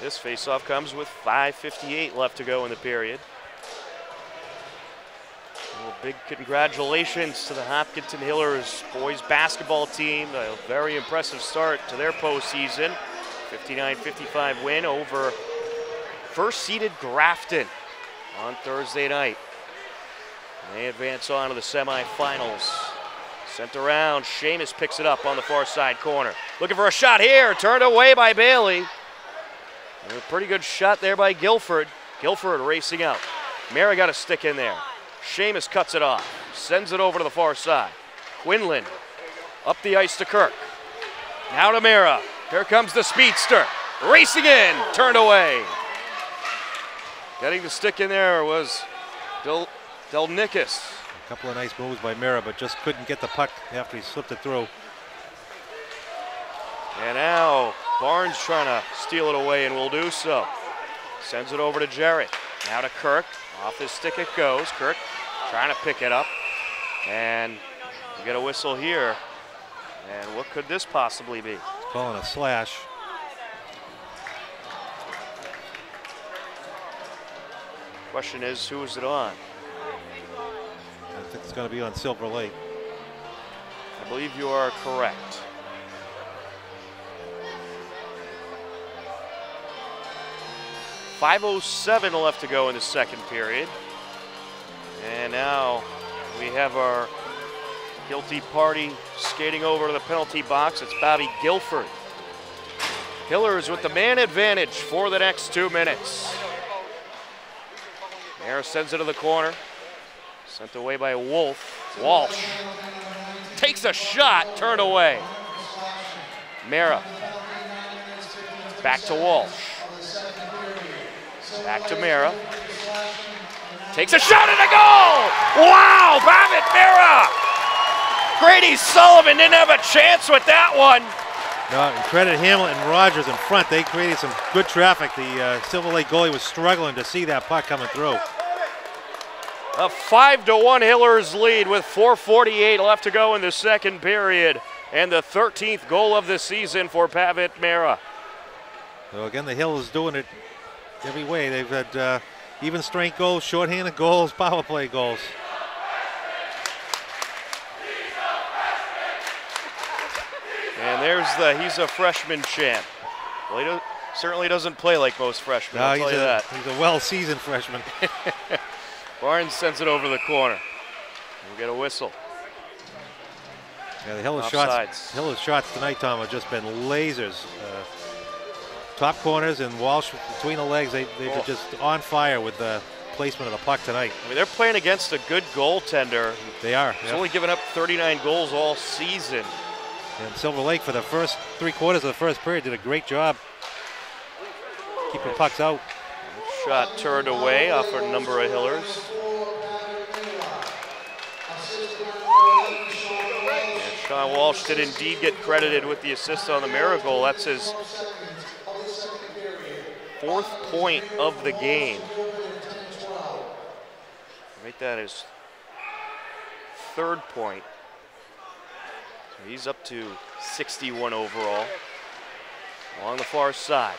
This face-off comes with 5.58 left to go in the period. Well, big congratulations to the Hopkinton Hillers boys basketball team. A very impressive start to their postseason. 59-55 win over first seeded Grafton on Thursday night. They advance on to the semifinals. Sent around, Seamus picks it up on the far side corner. Looking for a shot here, turned away by Bailey. And a pretty good shot there by Guilford. Guilford racing out. Mara got a stick in there. Seamus cuts it off, sends it over to the far side. Quinlan up the ice to Kirk. Now to Mara. Here comes the speedster. Racing in, turned away. Getting the stick in there was Del, Delnicus. A couple of nice moves by Mara, but just couldn't get the puck after he slipped it through. And now Barnes trying to steal it away and will do so. Sends it over to Jarrett. Now to Kirk. Off his stick it goes. Kirk trying to pick it up. And we get a whistle here. And what could this possibly be? Calling a slash. Question is, who is it on? I think it's going to be on Silver Lake. I believe you are correct. Five oh seven left to go in the second period. And now we have our guilty party skating over to the penalty box. It's Bobby Guilford. Hillers with the man advantage for the next two minutes. Mara sends it to the corner. Sent away by Wolf. Walsh takes a shot, turned away. Mara. Back to Walsh. Back to Mara. Takes a shot and a goal! Wow, Pavitt Mara! Grady Sullivan didn't have a chance with that one. No, and credit Hamilton and Rogers in front. They created some good traffic. The uh, Silver Lake goalie was struggling to see that puck coming through. A five to one Hillers lead with 4:48 left to go in the second period, and the 13th goal of the season for Pavitt Mara. So again, the Hill is doing it every way. They've had uh, even strength goals, shorthanded goals, power play goals. And there's the he's a freshman champ. Well, he do, certainly doesn't play like most freshmen. No, I'll tell you a, that. he's a well-seasoned freshman. Barnes sends it over the corner. We'll get a whistle. Yeah, the Hillers Offsides. shots, Hillers shots tonight, Tom, have just been lasers. Uh, top corners and Walsh between the legs, they, they've Oh. been just on fire with the placement of the puck tonight. I mean, they're playing against a good goaltender. They are. He's yeah. only given up 39 goals all season. And Silver Lake for the first three quarters of the first period did a great job keeping pucks out. Shot turned away off a number of Hillers. And Sean Walsh did indeed get credited with the assist on the goal. That's his fourth point of the game. Make that his third point. He's up to 61 overall. Along the far side.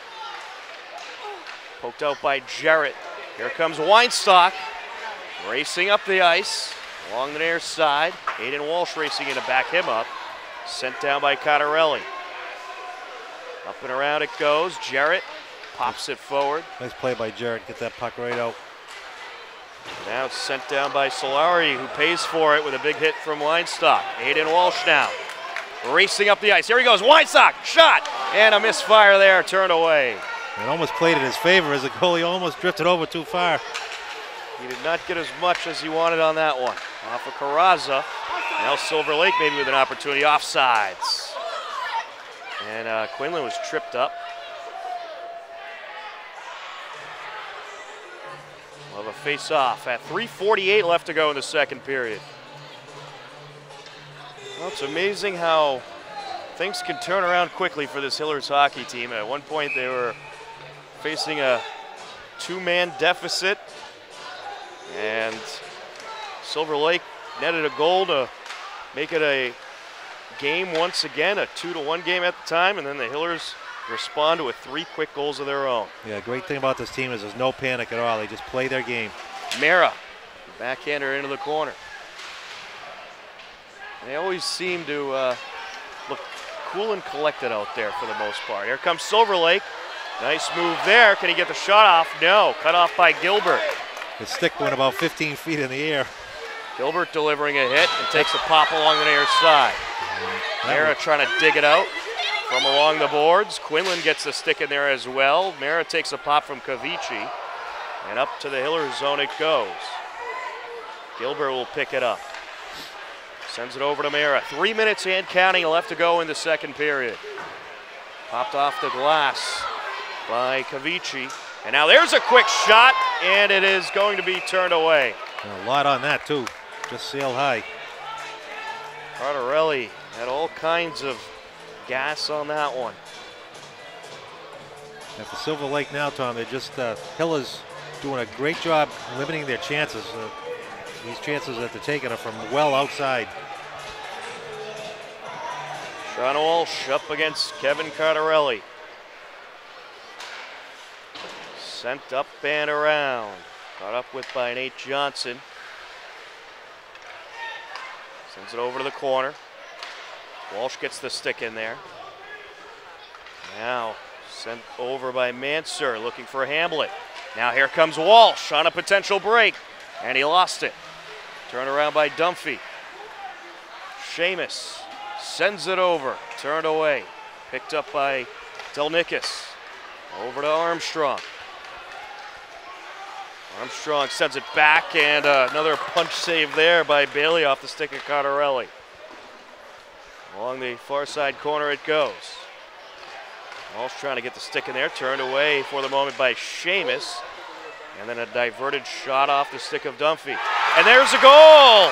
Poked out by Jarrett. Here comes Weinstock. Racing up the ice. Along the near side. Aiden Walsh racing in to back him up. Sent down by Cardarelli. Up and around it goes. Jarrett pops it forward. Nice play by Jarrett, get that puck right out. Now it's sent down by Solari, who pays for it with a big hit from Weinstock. Aiden Walsh now. Racing up the ice. Here he goes. Weinstock. Shot. And a misfire there. Turned away. It almost played in his favor as the goalie almost drifted over too far. He did not get as much as he wanted on that one. Off of Carrazza. Now Silver Lake maybe with an opportunity. Offsides. And uh, Quinlan was tripped up. We'll have a face-off at 3.48 left to go in the second period. Well, it's amazing how things can turn around quickly for this Hillers hockey team. At one point, they were facing a two-man deficit, and Silver Lake netted a goal to make it a game once again, a two-to-one game at the time, and then the Hillers respond with three quick goals of their own. Yeah, great thing about this team is there's no panic at all. They just play their game. Mara, backhander into the corner. They always seem to uh, look cool and collected out there for the most part. Here comes Silver Lake. Nice move there. Can he get the shot off? No. Cut off by Gilbert. The stick went about 15 feet in the air. Gilbert delivering a hit and takes a pop along the near side. Mara trying to dig it out from along the boards. Quinlan gets the stick in there as well. Mara takes a pop from Cavici. And up to the Hiller zone it goes. Gilbert will pick it up. Sends it over to Mara. Three minutes and counting left to go in the second period. Popped off the glass by Cavici. And now there's a quick shot, and it is going to be turned away. A lot on that, too. Just sail high. Cardarelli had all kinds of gas on that one. At the Silver Lake now, Tom, they're just, uh, Hill is doing a great job limiting their chances. Uh, these chances that they're taking are from well outside. Sean Walsh up against Kevin Cardarelli. Sent up and around. Caught up with by Nate Johnson. Sends it over to the corner. Walsh gets the stick in there. Now sent over by Manser, looking for Hamblett. Now here comes Walsh on a potential break, and he lost it. Turned around by Dunphy. Seamus sends it over, turned away. Picked up by Delnicus. Over to Armstrong. Armstrong sends it back, and uh, another punch save there by Bailey off the stick of Cardarelli. Along the far side corner it goes. Walsh trying to get the stick in there, turned away for the moment by Seamus. And then a diverted shot off the stick of Dunphy. And there's a goal!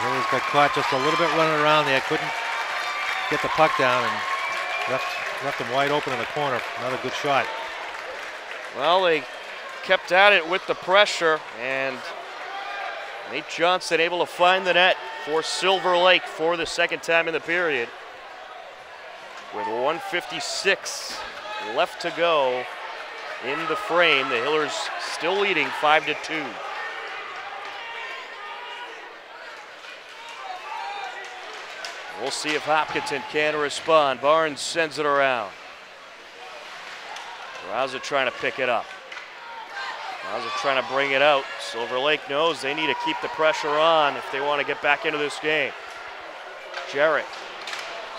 Hillers got caught just a little bit running around there, couldn't get the puck down and left, left them wide open in the corner. Another good shot. Well, they kept at it with the pressure, and Nate Johnson able to find the net for Silver Lake for the second time in the period. With 156 left to go in the frame, the Hillers still leading 5 to 2. We'll see if Hopkinton can respond. Barnes sends it around. Rouser trying to pick it up. Rouser trying to bring it out. Silver Lake knows they need to keep the pressure on if they want to get back into this game. Jarrett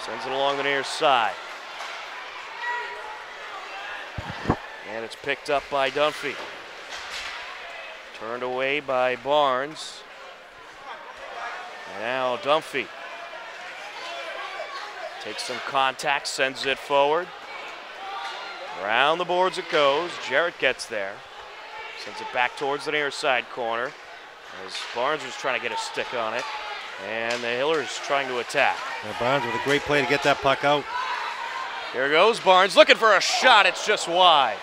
sends it along the near side. And it's picked up by Dunphy. Turned away by Barnes. Now Dunphy takes some contact, sends it forward. Around the boards it goes. Jarrett gets there. Sends it back towards the near side corner. As Barnes was trying to get a stick on it. And the Hillers trying to attack. Now Barnes with a great play to get that puck out. Here goes Barnes looking for a shot. It's just wide.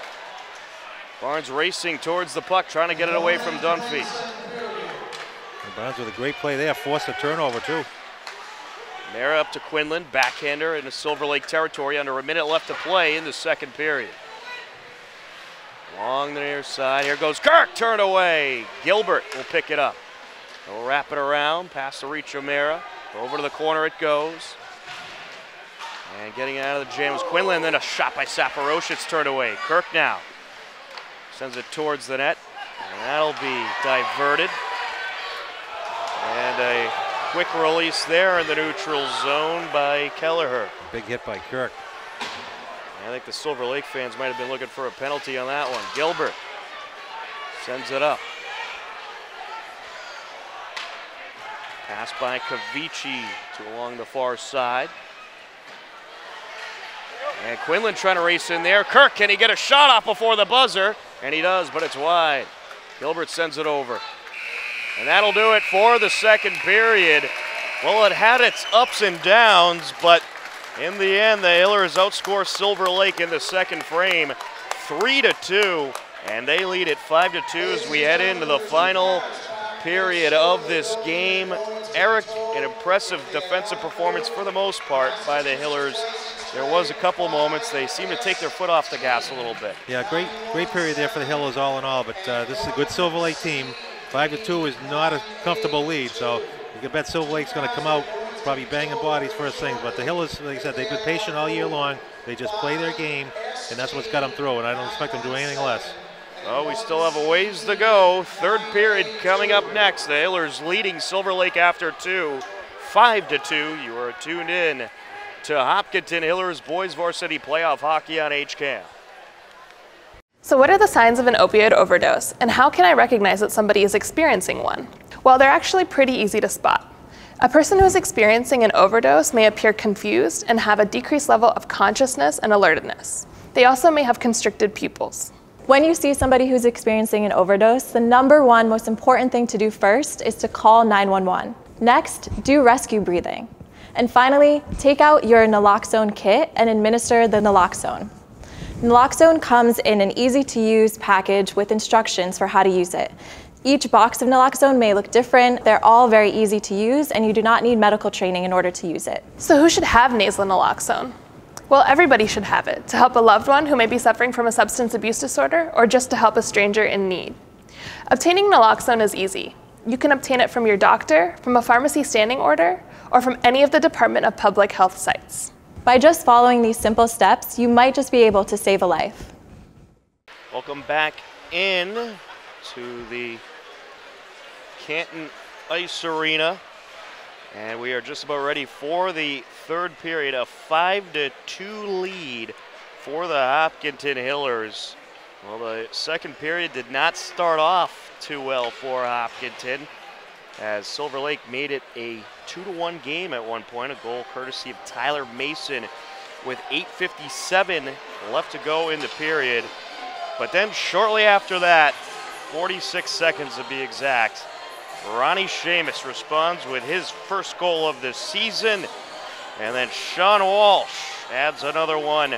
Barnes racing towards the puck, trying to get it away from Dunphy. And Barnes with a great play there, forced a turnover too. Mara up to Quinlan, backhander in the Silver Lake territory under a minute left to play in the second period. Along the near side, here goes Kirk, turn away. Gilbert will pick it up. He'll wrap it around, past the reach of Mara. Over to the corner it goes. And getting out of the jam was Quinlan, then a shot by Saporosha, it's turned away. Kirk now sends it towards the net, and that'll be diverted. And a quick release there in the neutral zone by Kelleher. Big hit by Kirk. I think the Silver Lake fans might have been looking for a penalty on that one. Gilbert sends it up. Pass by Cavici to along the far side. And Quinlan trying to race in there. Kirk, can he get a shot off before the buzzer? And he does, but it's wide. Gilbert sends it over. And that'll do it for the second period. Well, it had its ups and downs, but in the end, the Hillers outscore Silver Lake in the second frame, three to two, and they lead it five to two as we head into the final period of this game. Eric, an impressive defensive performance for the most part by the Hillers. There was a couple moments they seemed to take their foot off the gas a little bit. Yeah, great, great period there for the Hillers all in all. But uh, this is a good Silver Lake team. Five to two is not a comfortable lead, so you can bet Silver Lake's going to come out probably banging bodies first things. But the Hillers, like I said, they've been patient all year long. They just play their game, and that's what's got them through. And I don't expect them to do anything less. Oh, we still have a ways to go. Third period coming up next. The Hillers leading Silver Lake after two, five to two. You are tuned in to Hopkinton Hillers Boys Varsity Playoff Hockey on HCAM. So, what are the signs of an opioid overdose, and how can I recognize that somebody is experiencing one? Well, they're actually pretty easy to spot. A person who is experiencing an overdose may appear confused and have a decreased level of consciousness and alertness. They also may have constricted pupils. When you see somebody who's experiencing an overdose, the number one most important thing to do first is to call 911. Next, do rescue breathing. And finally, take out your naloxone kit and administer the naloxone. Naloxone comes in an easy to use package with instructions for how to use it. Each box of naloxone may look different. They're all very easy to use and you do not need medical training in order to use it. So, who should have nasal naloxone? Well, everybody should have it to help a loved one who may be suffering from a substance abuse disorder or just to help a stranger in need. Obtaining naloxone is easy. You can obtain it from your doctor, from a pharmacy standing order, or from any of the Department of Public Health sites. By just following these simple steps, you might just be able to save a life. Welcome back in to the Canton Ice Arena. And we are just about ready for the third period, a 5 to 2 lead for the Hopkinton Hillers. Well, the second period did not start off too well for Hopkinton as Silver Lake made it a 2 to 1 game at one point, a goal courtesy of Tyler Mason with 8.57 left to go in the period. But then shortly after that, 46 seconds to be exact, Ronnie Seamus responds with his first goal of the season. And then Sean Walsh adds another one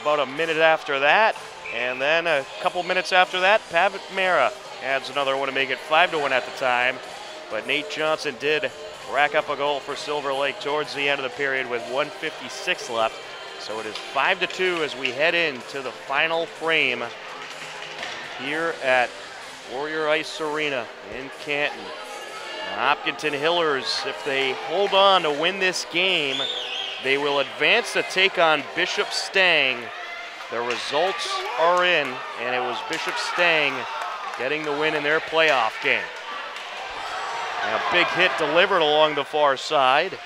about a minute after that. And then a couple minutes after that, Pavitt Mara adds another one to make it 5 to 1 at the time. But Nate Johnson did rack up a goal for Silver Lake towards the end of the period with 156 left. So it is 5 to 2 as we head into the final frame here at Warrior Ice Arena in Canton. Hopkinton Hillers, if they hold on to win this game, they will advance to take on Bishop Stang. The results are in, and it was Bishop Stang getting the win in their playoff game. And a big hit delivered along the far side.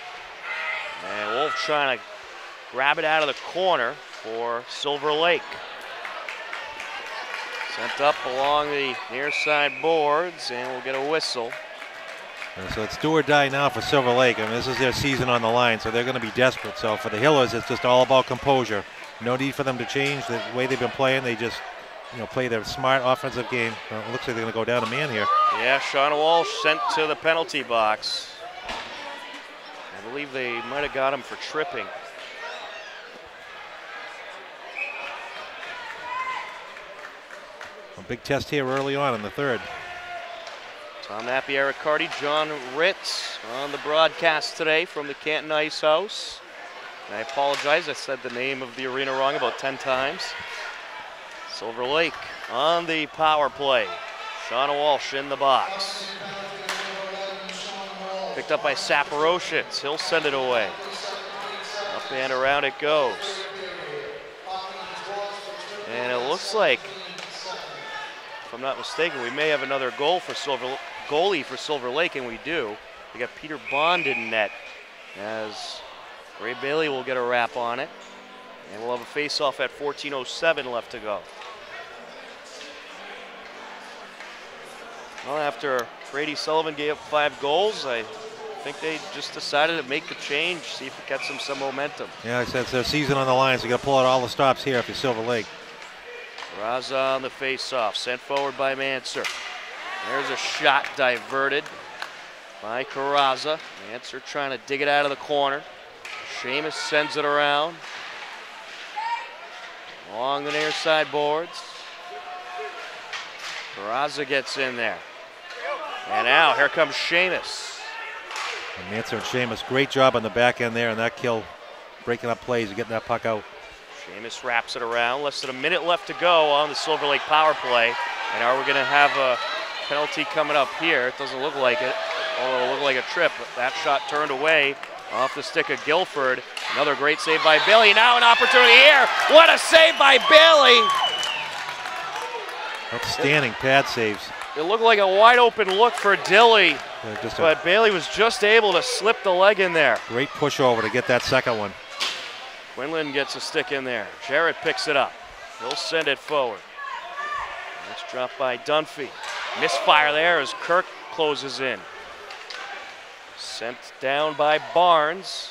And Wolf trying to grab it out of the corner for Silver Lake. Sent up along the near side boards, and we'll get a whistle. And so it's do or die now for Silver Lake. I mean, this is their season on the line, so they're going to be desperate. So for the Hillers, it's just all about composure. No need for them to change the way they've been playing. They just, you know, play their smart offensive game. Uh, it looks like they're going to go down a man here. Yeah, Sean Walsh sent to the penalty box. I believe they might have got him for tripping. A big test here early on in the third. Tom Nappy, Eric Carty, John Ritz on the broadcast today from the Canton Ice House. And I apologize, I said the name of the arena wrong about 10 times. Silver Lake on the power play. Sean Walsh in the box. Picked up by Saporoshin. He'll send it away. Up and around it goes. And it looks like, if I'm not mistaken, we may have another goal for Silver goalie for Silver Lake, and we do. We got Peter Bond in net as Ray Bailey will get a wrap on it. And we'll have a face-off at 14.07 left to go. Well, after Brady Sullivan gave up five goals, I think they just decided to make the change, see if it gets them some momentum. Yeah, I said it's their season on the line, so you got to pull out all the stops here for Silver Lake. Raza on the face-off, sent forward by Manser. There's a shot diverted by Carraza. Manser trying to dig it out of the corner. Seamus sends it around. Along the near side boards. Carraza gets in there. And now here comes Seamus. And Manser and Seamus, great job on the back end there, and that kill breaking up plays and getting that puck out. Seamus wraps it around. Less than a minute left to go on the Silver Lake power play. And are we going to have a penalty coming up here? It doesn't look like it, although it looked like a trip. But that shot turned away off the stick of Guilford. Another great save by Bailey. Now an opportunity here. What a save by Bailey. Outstanding pad saves. It looked like a wide open look for Dilly, just a but Bailey was just able to slip the leg in there. great pushover to get that second one. Quinlan gets a stick in there. Jarrett picks it up. He'll send it forward. It's dropped by Dunphy. Misfire there as Kirk closes in. Sent down by Barnes.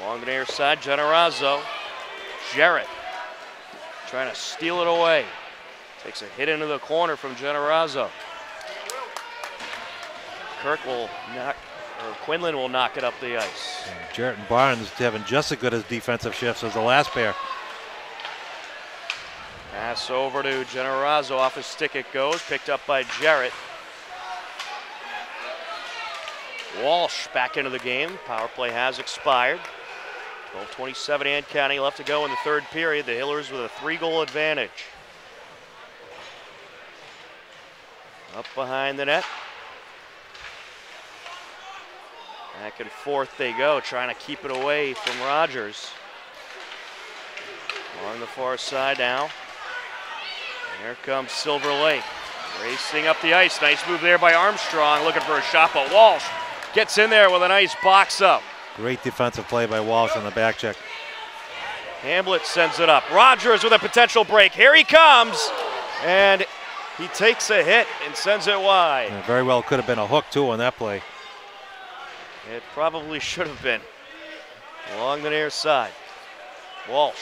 Along the near side, Generazzo. Jarrett trying to steal it away. Takes a hit into the corner from Generazzo. Kirk will knock, or Quinlan will knock it up the ice. Jarrett and Barnes having just as good as defensive shifts as the last pair. Pass over to Generazzo. Off his stick it goes. Picked up by Jarrett. Walsh back into the game. Power play has expired. 12:27 and counting left to go in the third period. The Hillers with a three-goal advantage. Up behind the net. Back and forth they go, trying to keep it away from Rogers. On the far side now. Here comes Silver Lake. Racing up the ice. Nice move there by Armstrong, looking for a shot, but Walsh gets in there with a nice box up. Great defensive play by Walsh on the back check. Hamblett sends it up. Rogers with a potential break. Here he comes. And he takes a hit and sends it wide. And very well could have been a hook, too, on that play. It probably should have been. Along the near side. Walsh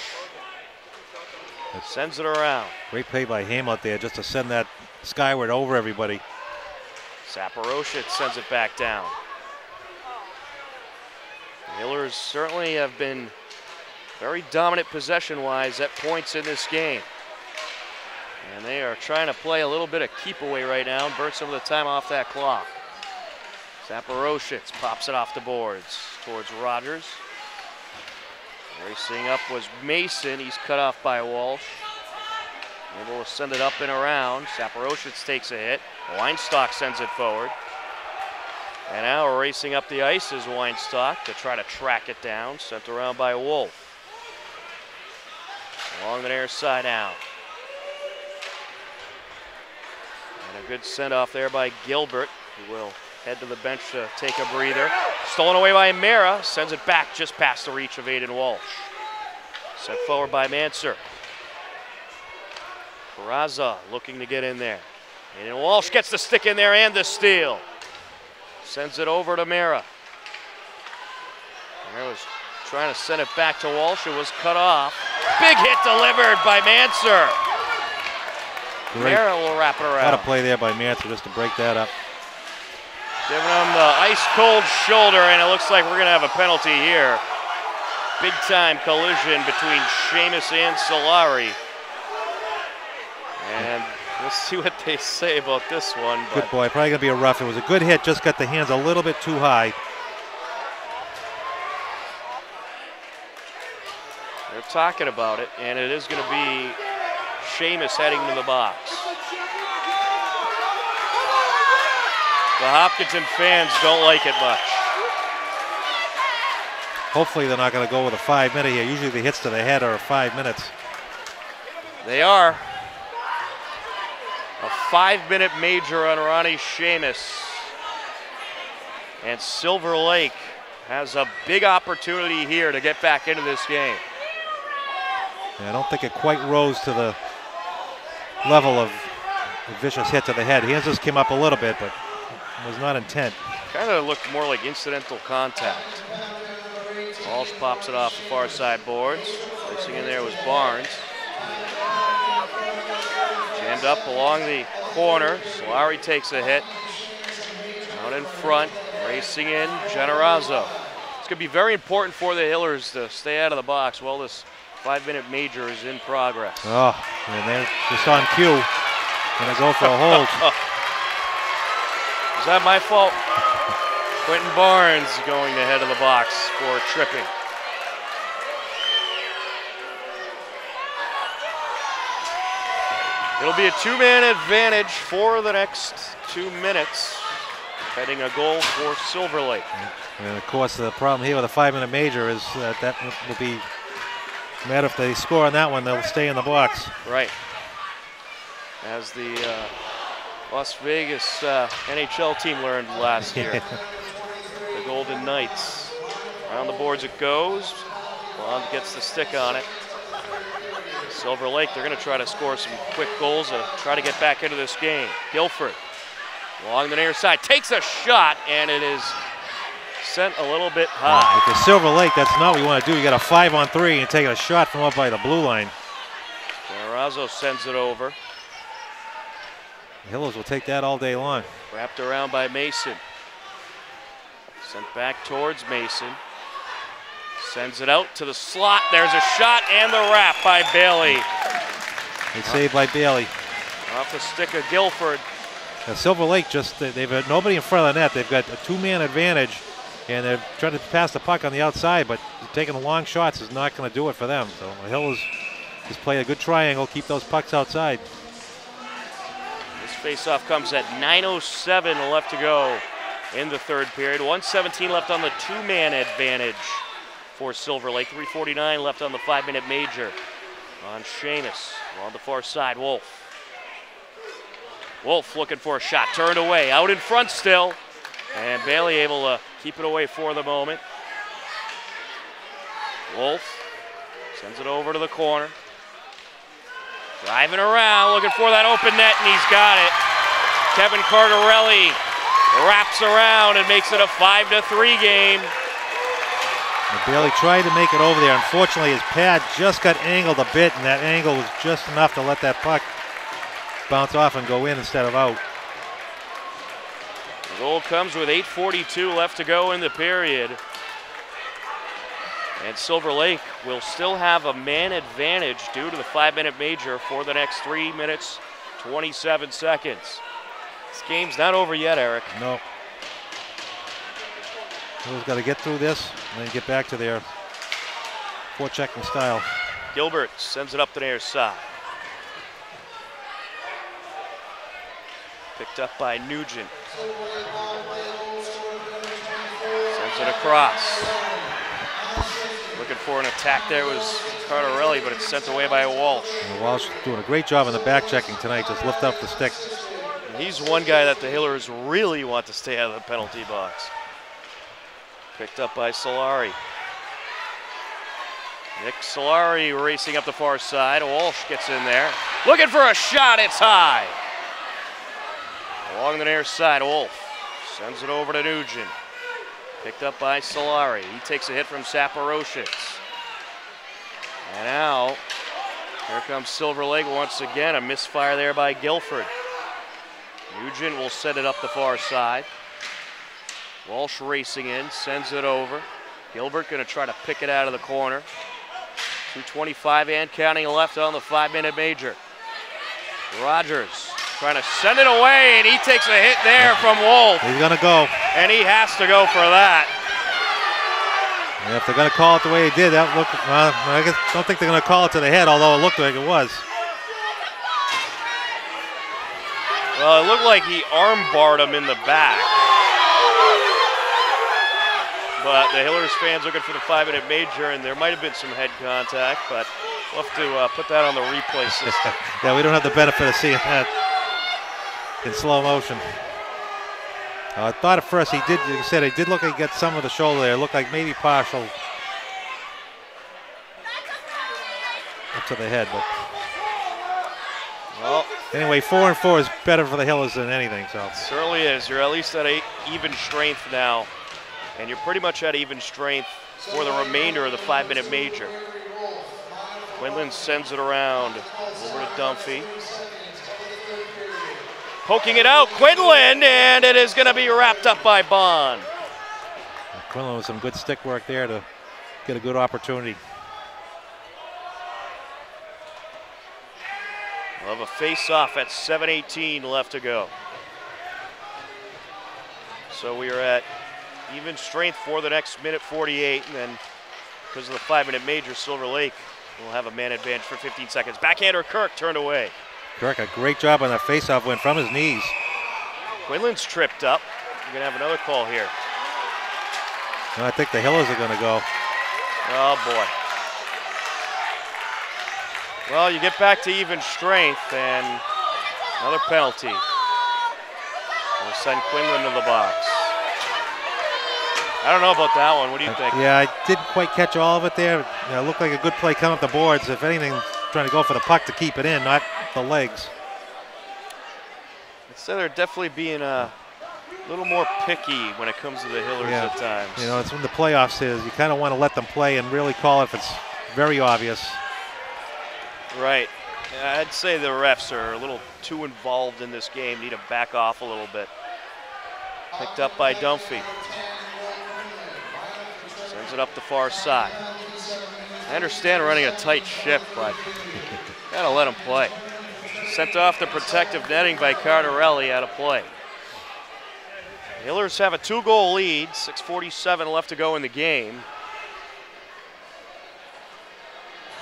sends it around. Great play by Hamblett there just to send that skyward over everybody. Saporoshet sends it back down. The Hillers certainly have been very dominant possession-wise at points in this game. And they are trying to play a little bit of keep away right now and burn some of the time off that clock. Zaporoshitz pops it off the boards towards Rogers. Racing up was Mason. He's cut off by Walsh. Able to send it up and around. Zaporoshitz takes a hit. Weinstock sends it forward. And now racing up the ice is Weinstock to try to track it down. Sent around by Wolf. Along the near side out. And a good send off there by Gilbert, who will head to the bench to take a breather. Stolen away by Mara, sends it back just past the reach of Aiden Walsh. Set forward by Manser. Peraza looking to get in there. Aiden Walsh gets the stick in there and the steal. Sends it over to Mara. Mara was trying to send it back to Walsh. It was cut off. Big hit delivered by Manser. Great. Mara will wrap it What a around. play there by Manser just to break that up. Giving him the ice cold shoulder, and it looks like we're going to have a penalty here. Big time collision between Seamus and Solari. And we'll see what they say about this one. Good boy. Probably going to be a rough. It was a good hit. Just got the hands a little bit too high. they're talking about it, and it is going to be Seamus heading to the box. The Hopkinton fans don't like it much. Hopefully they're not going to go with a five minute here. Usually the hits to the head are five minutes. They are. A five minute major on Ronnie Seamus. And Silver Lake has a big opportunity here to get back into this game. Yeah, I don't think it quite rose to the level of a vicious hit to the head. Hands just came up a little bit, but was not intent. Kind of looked more like incidental contact. Walsh pops it off the far side boards. Racing in there was Barnes. Jammed up along the corner. Solari takes a hit. Out in front, racing in, Generazzo. It's going to be very important for the Hillers to stay out of the box while this five-minute major is in progress. Oh, and they're just on cue. Gonna go for a hold. That my fault? Quentin Barnes going ahead of the box for tripping. It'll be a two-man advantage for the next two minutes. Heading a goal for Silver Lake. And of course, the problem here with a five-minute major is that that will be matter if they score on that one, they'll stay in the box. Right. As the uh, Las Vegas uh, NHL team learned last year. the Golden Knights. Around the boards it goes. Blond gets the stick on it. Silver Lake, they're going to try to score some quick goals to try to get back into this game. Guilford along the near side takes a shot, and it is sent a little bit high. With the Silver Lake, that's not what you want to do. You got a five on three and take a shot from up by the blue line. Marazzo sends it over, Hills will take that all day long. wrapped around by Mason. Sent back towards Mason. Sends it out to the slot. There's a shot and the wrap by Bailey. It's saved by Bailey. Off the stick of Guilford. Now, Silver Lake just, they- they've had nobody in front of the net. They've got a two-man advantage, and they're trying to pass the puck on the outside, but taking long shots is not going to do it for them. So Hills just play a good triangle, keep those pucks outside. Faceoff comes at 9.07 left to go in the third period. 117 left on the two-man advantage for Silver Lake. 349 left on the five-minute major. On Seamus on the far side, Wolf. Wolf looking for a shot, turned away, out in front still. And Bailey able to keep it away for the moment. Wolf sends it over to the corner. Driving around, looking for that open net, and he's got it. Kevin Cardarelli wraps around and makes it a 5 to 3 game. And Bailey tried to make it over there. Unfortunately, his pad just got angled a bit, and that angle was just enough to let that puck bounce off and go in instead of out. The goal comes with 8.42 left to go in the period. And Silver Lake will still have a man advantage due to the five minute major for the next three minutes, 27 seconds. This game's not over yet, Eric. No. Who's got to get through this and then get back to their forechecking style. Gilbert sends it up the near side. Picked up by Nugent. Sends it across. For an attack there was Cardarelli, but it's sent away by Walsh. And Walsh doing a great job in the back checking tonight. Just lift up the stick. And he's one guy that the Hillers really want to stay out of the penalty box. Picked up by Solari. Nick Solari racing up the far side. Walsh gets in there. Looking for a shot. It's high. Along the near side, Wolf sends it over to Nugent. Picked up by Solari. He takes a hit from Saporoshics. And now, here comes Silver Lake once again. A misfire there by Guilford. Nugent will set it up the far side. Walsh racing in, sends it over. Gilbert going to try to pick it out of the corner. 225 and counting left on the five-minute major. Rogers trying to send it away, and he takes a hit there from Wolf. He's going to go. And he has to go for that. And if they're going to call it the way he did, that look. Uh, I guess, don't think they're going to call it to the head, although it looked like it was. Well, it looked like he arm barred him in the back. But the Hillers fans looking for the five-minute major, and there might have been some head contact, but we'll have to uh, put that on the replay system. yeah, we don't have the benefit of seeing that in slow motion. Uh, I thought at first he did, you said, he did look like he got some of the shoulder there. It looked like maybe partial up to the head, but Well, anyway, four and four is better for the Hillers than anything. So certainly is. You're at least at eight, even strength now, and you're pretty much at even strength for the remainder of the five-minute major. Quinlan sends it around over to Dunphy. Poking it out, Quinlan, and it is going to be wrapped up by Bond. Quinlan with some good stick work there to get a good opportunity. We'll have a face-off at 7.18 left to go. So we are at even strength for the next minute 48, and then because of the five-minute major, Silver Lake will have a man advantage for 15 seconds. Backhander Kirk turned away. Kirk, a great job on that faceoff, went from his knees. Quinlan's tripped up. We're gonna have another call here. I think the Hillers are going to go. Oh boy. Well, you get back to even strength and another penalty. We'll send Quinlan to the box. I don't know about that one. What do you think? Yeah, I didn't quite catch all of it there. You know, it looked like a good play coming up the boards. If anything, trying to go for the puck to keep it in, not the legs. Say they're definitely being uh, a little more picky when it comes to the Hillers Yeah. at times. You know, it's when the playoffs is. You kind of want to let them play and really call if it's very obvious. Right. I'd say the refs are a little too involved in this game, need to back off a little bit. Picked up by Dunphy. Sends it up the far side. I understand running a tight ship, but gotta let him play. Sent off the protective netting by Cardarelli out of play. Hillers have a two-goal lead, 6.47 left to go in the game.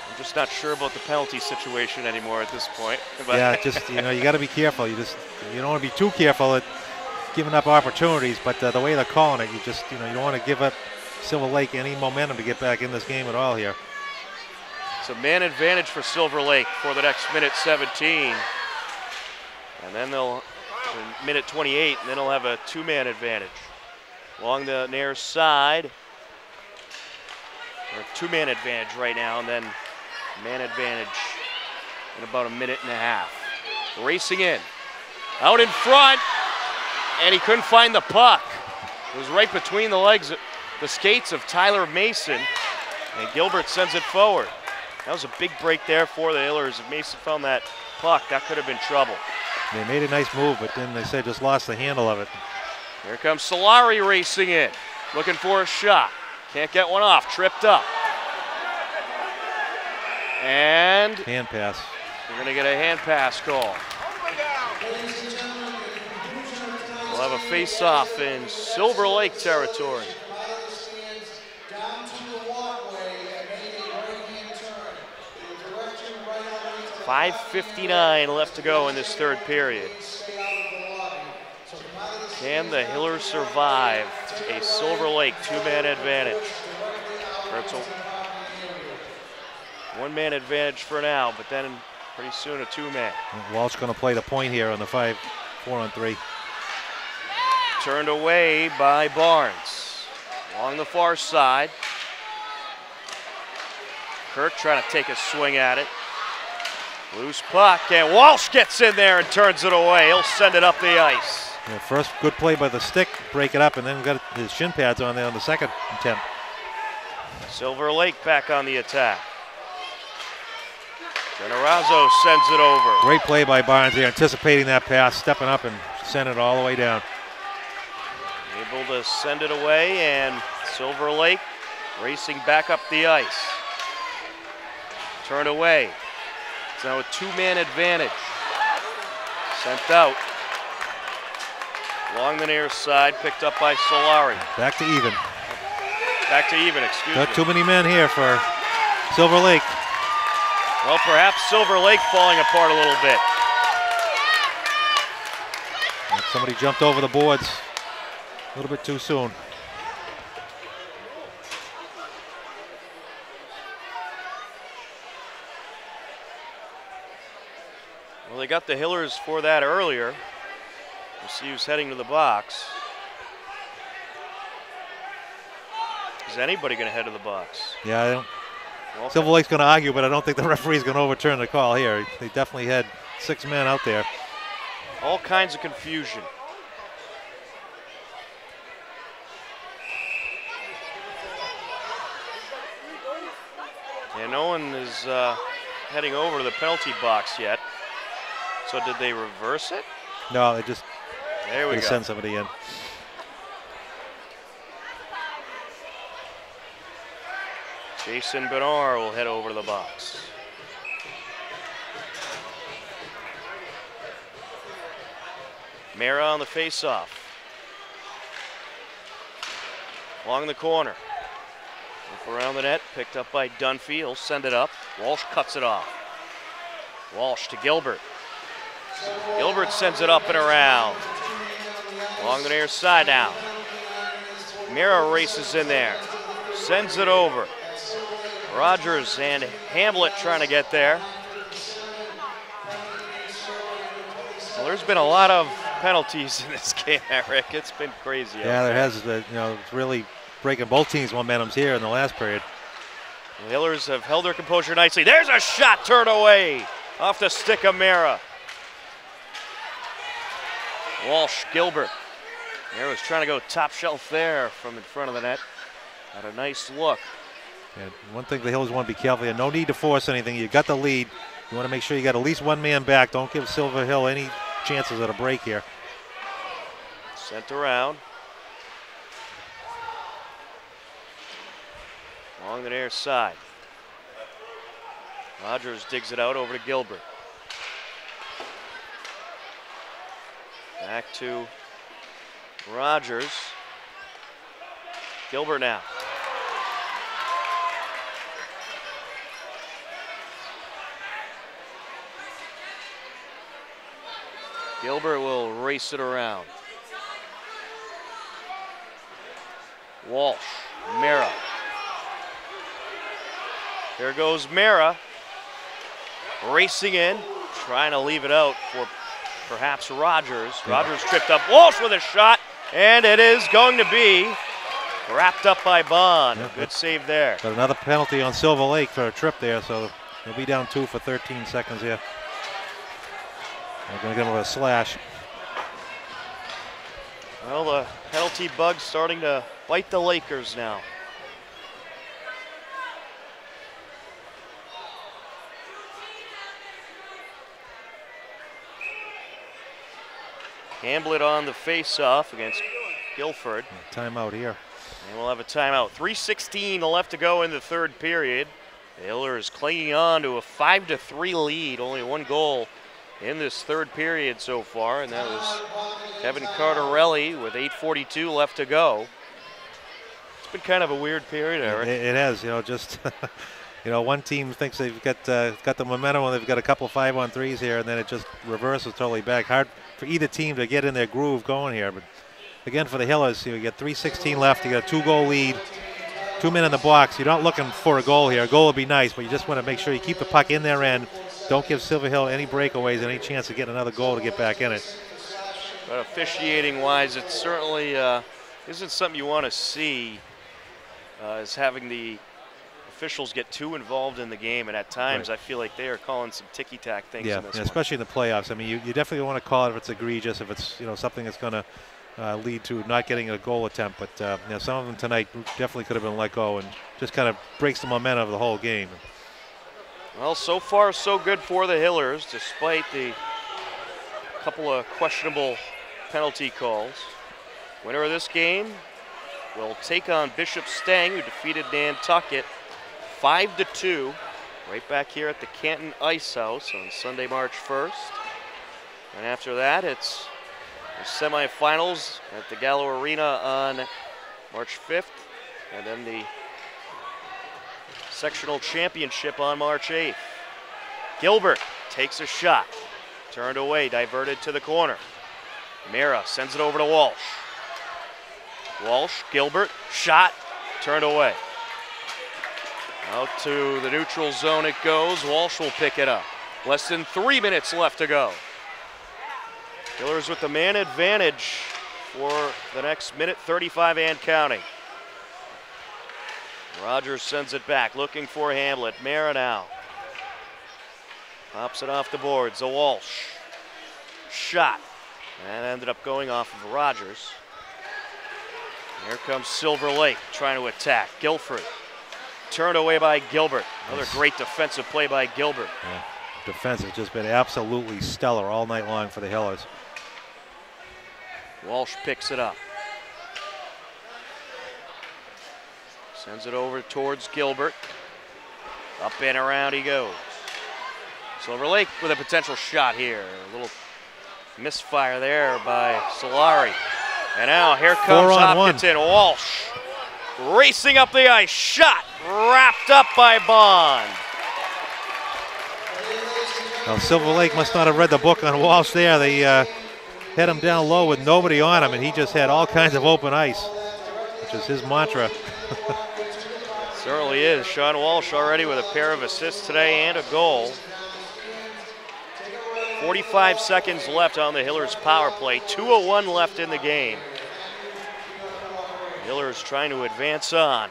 I'm just not sure about the penalty situation anymore at this point. But Yeah, just you know, you got to be careful. You just you don't want to be too careful. at giving up opportunities, but uh, the way they're calling it, you just, you know, you don't want to give up Silver Lake any momentum to get back in this game at all here. It's a man advantage for Silver Lake for the next minute 17. And then they'll, minute 28, and then they'll have a two-man advantage. Along the near side, or two-man advantage right now, and then man advantage in about a minute and a half. Racing in, out in front, and he couldn't find the puck. It was right between the legs, of the skates of Tyler Mason, and Gilbert sends it forward. That was a big break there for the Hillers. If Mason found that puck, that could have been trouble. They made a nice move, but then they said just lost the handle of it. Here comes Solari racing in, looking for a shot. Can't get one off, tripped up. And hand pass. We're going to get a hand pass call. We'll have a face-off in Silver Lake territory. 5.59 left to go in this third period. Can the Hillers survive a Silver Lake two-man advantage? One-man advantage for now, but then pretty soon a two-man. Walsh going to play the point here on the five, four on three. Turned away by Barnes. Along the far side. Kirk trying to take a swing at it. Loose puck, and Walsh gets in there and turns it away. He'll send it up the ice. Yeah, first good play by the stick, break it up, and then got his shin pads on there on the second attempt. Silver Lake back on the attack. Generazzo sends it over. Great play by Barnes there, anticipating that pass, stepping up and sending it all the way down. Able to send it away, and Silver Lake racing back up the ice. Turn away. Now a two-man advantage. Sent out. Along the near side, picked up by Solari. Back to even. Back to even, excuse Not me. too many men here for Silver Lake. Well, perhaps Silver Lake falling apart a little bit. Somebody jumped over the boards a little bit too soon. Well, they got the Hillers for that earlier. We'll see who's heading to the box. Is anybody going to head to the box? Yeah, I don't. Well, Silver Lake's going to argue, but I don't think the referee's going to overturn the call here. They definitely had six men out there. All kinds of confusion. And no one is uh, heading over to the penalty box yet. So did they reverse it? No, they just There we they send somebody in. Jason Bernard will head over to the box. Mara on the face-off. Along the corner. Up around the net, picked up by Dunphy. He'll send it up. Walsh cuts it off. Walsh to Gilbert. Gilbert sends it up and around. Along the near side now. Mira races in there. Sends it over. Rogers and Hamblett trying to get there. Well, there's been a lot of penalties in this game, Eric. It's been crazy. Yeah, there has. You know, it's really breaking both teams' momentums here in the last period. The Hillers have held their composure nicely. There's a shot turned away off the stick of Mara. Walsh, Gilbert. Mara was trying to go top shelf there from in front of the net. Had a nice look. And one thing the Hills want to be careful here. No need to force anything. You got the lead. You want to make sure you got at least one man back. Don't give Silver Hill any chances at a break here. Sent around. Along the near side. Rogers digs it out over to Gilbert. Back to Rogers. Gilbert now. Gilbert will race it around. Walsh, Mara. There goes Mara. Racing in, trying to leave it out for perhaps Rogers. Rogers tripped up Walsh with a shot, and it is going to be wrapped up by Bond. Yep. Good save there. But another penalty on Silver Lake for a trip there, so they'll be down two for 13 seconds here. They're going to give him a slash. Well, the penalty bug's starting to bite the Lakers now. Hamblett on the face-off against Guilford. Timeout here. And we'll have a timeout. 3.16 left to go in the third period. The is clinging on to a 5 to 3 lead. Only one goal in this third period so far, and that was Kevin Cardarelli with 8.42 left to go. It's been kind of a weird period, It, Eric. it has, you know, just, you know, one team thinks they've got uh, got the momentum and they've got a couple five on threes here, and then it just reverses totally back. Hard for either team to get in their groove going here. But again, for the Hillers, you, get 3.16 left, you got a two goal lead, two men in the box. You're not looking for a goal here. A goal would be nice, but you just want to make sure you keep the puck in their end. Don't give Silver Hill any breakaways, any chance to get another goal to get back in it. But officiating wise, it certainly uh, isn't something you want to see uh, is having the officials get too involved in the game. And at times, Right. I feel like they are calling some ticky-tack things Yeah, in this and one. especially in the playoffs. I mean, you, you definitely want to call it if it's egregious, if it's you know something that's going to uh, lead to not getting a goal attempt. But uh, you know, some of them tonight definitely could have been let go and just kind of breaks the momentum of the whole game. Well, so far so good for the Hillers, despite the couple of questionable penalty calls. Winner of this game will take on Bishop Stang, who defeated Nantucket five to two, right back here at the Canton Ice House on Sunday, March 1st. And after that, it's the semifinals at the Gallo Arena on March 5th, and then the sectional championship on March 8th. Gilbert takes a shot, turned away, diverted to the corner. Mira sends it over to Walsh. Walsh, Gilbert, shot, turned away. Out to the neutral zone it goes. Walsh will pick it up. Less than three minutes left to go. Killers with the man advantage for the next minute 35 and counting. Rogers sends it back, looking for Hamblett. Mara now. Pops it off the boards. A Walsh. Shot. And ended up going off of Rogers. Here comes Silver Lake trying to attack. Guilford. Turned away by Gilbert. Another great defensive play by Gilbert. Defense has just been absolutely stellar all night long for the Hillers. Walsh picks it up. Sends it over towards Gilbert. Up and around he goes. Silver Lake with a potential shot here. A little misfire there by Solari. And now here comes on one. Hopkinton. Walsh racing up the ice. Shot wrapped up by Bond. Now, Silver Lake must not have read the book on Walsh there. They uh, had him down low with nobody on him, and he just had all kinds of open ice, which is his mantra. Certainly is. Sean Walsh already with a pair of assists today and a goal. 45 seconds left on the Hillers power play. 2.01 left in the game. Hillers trying to advance on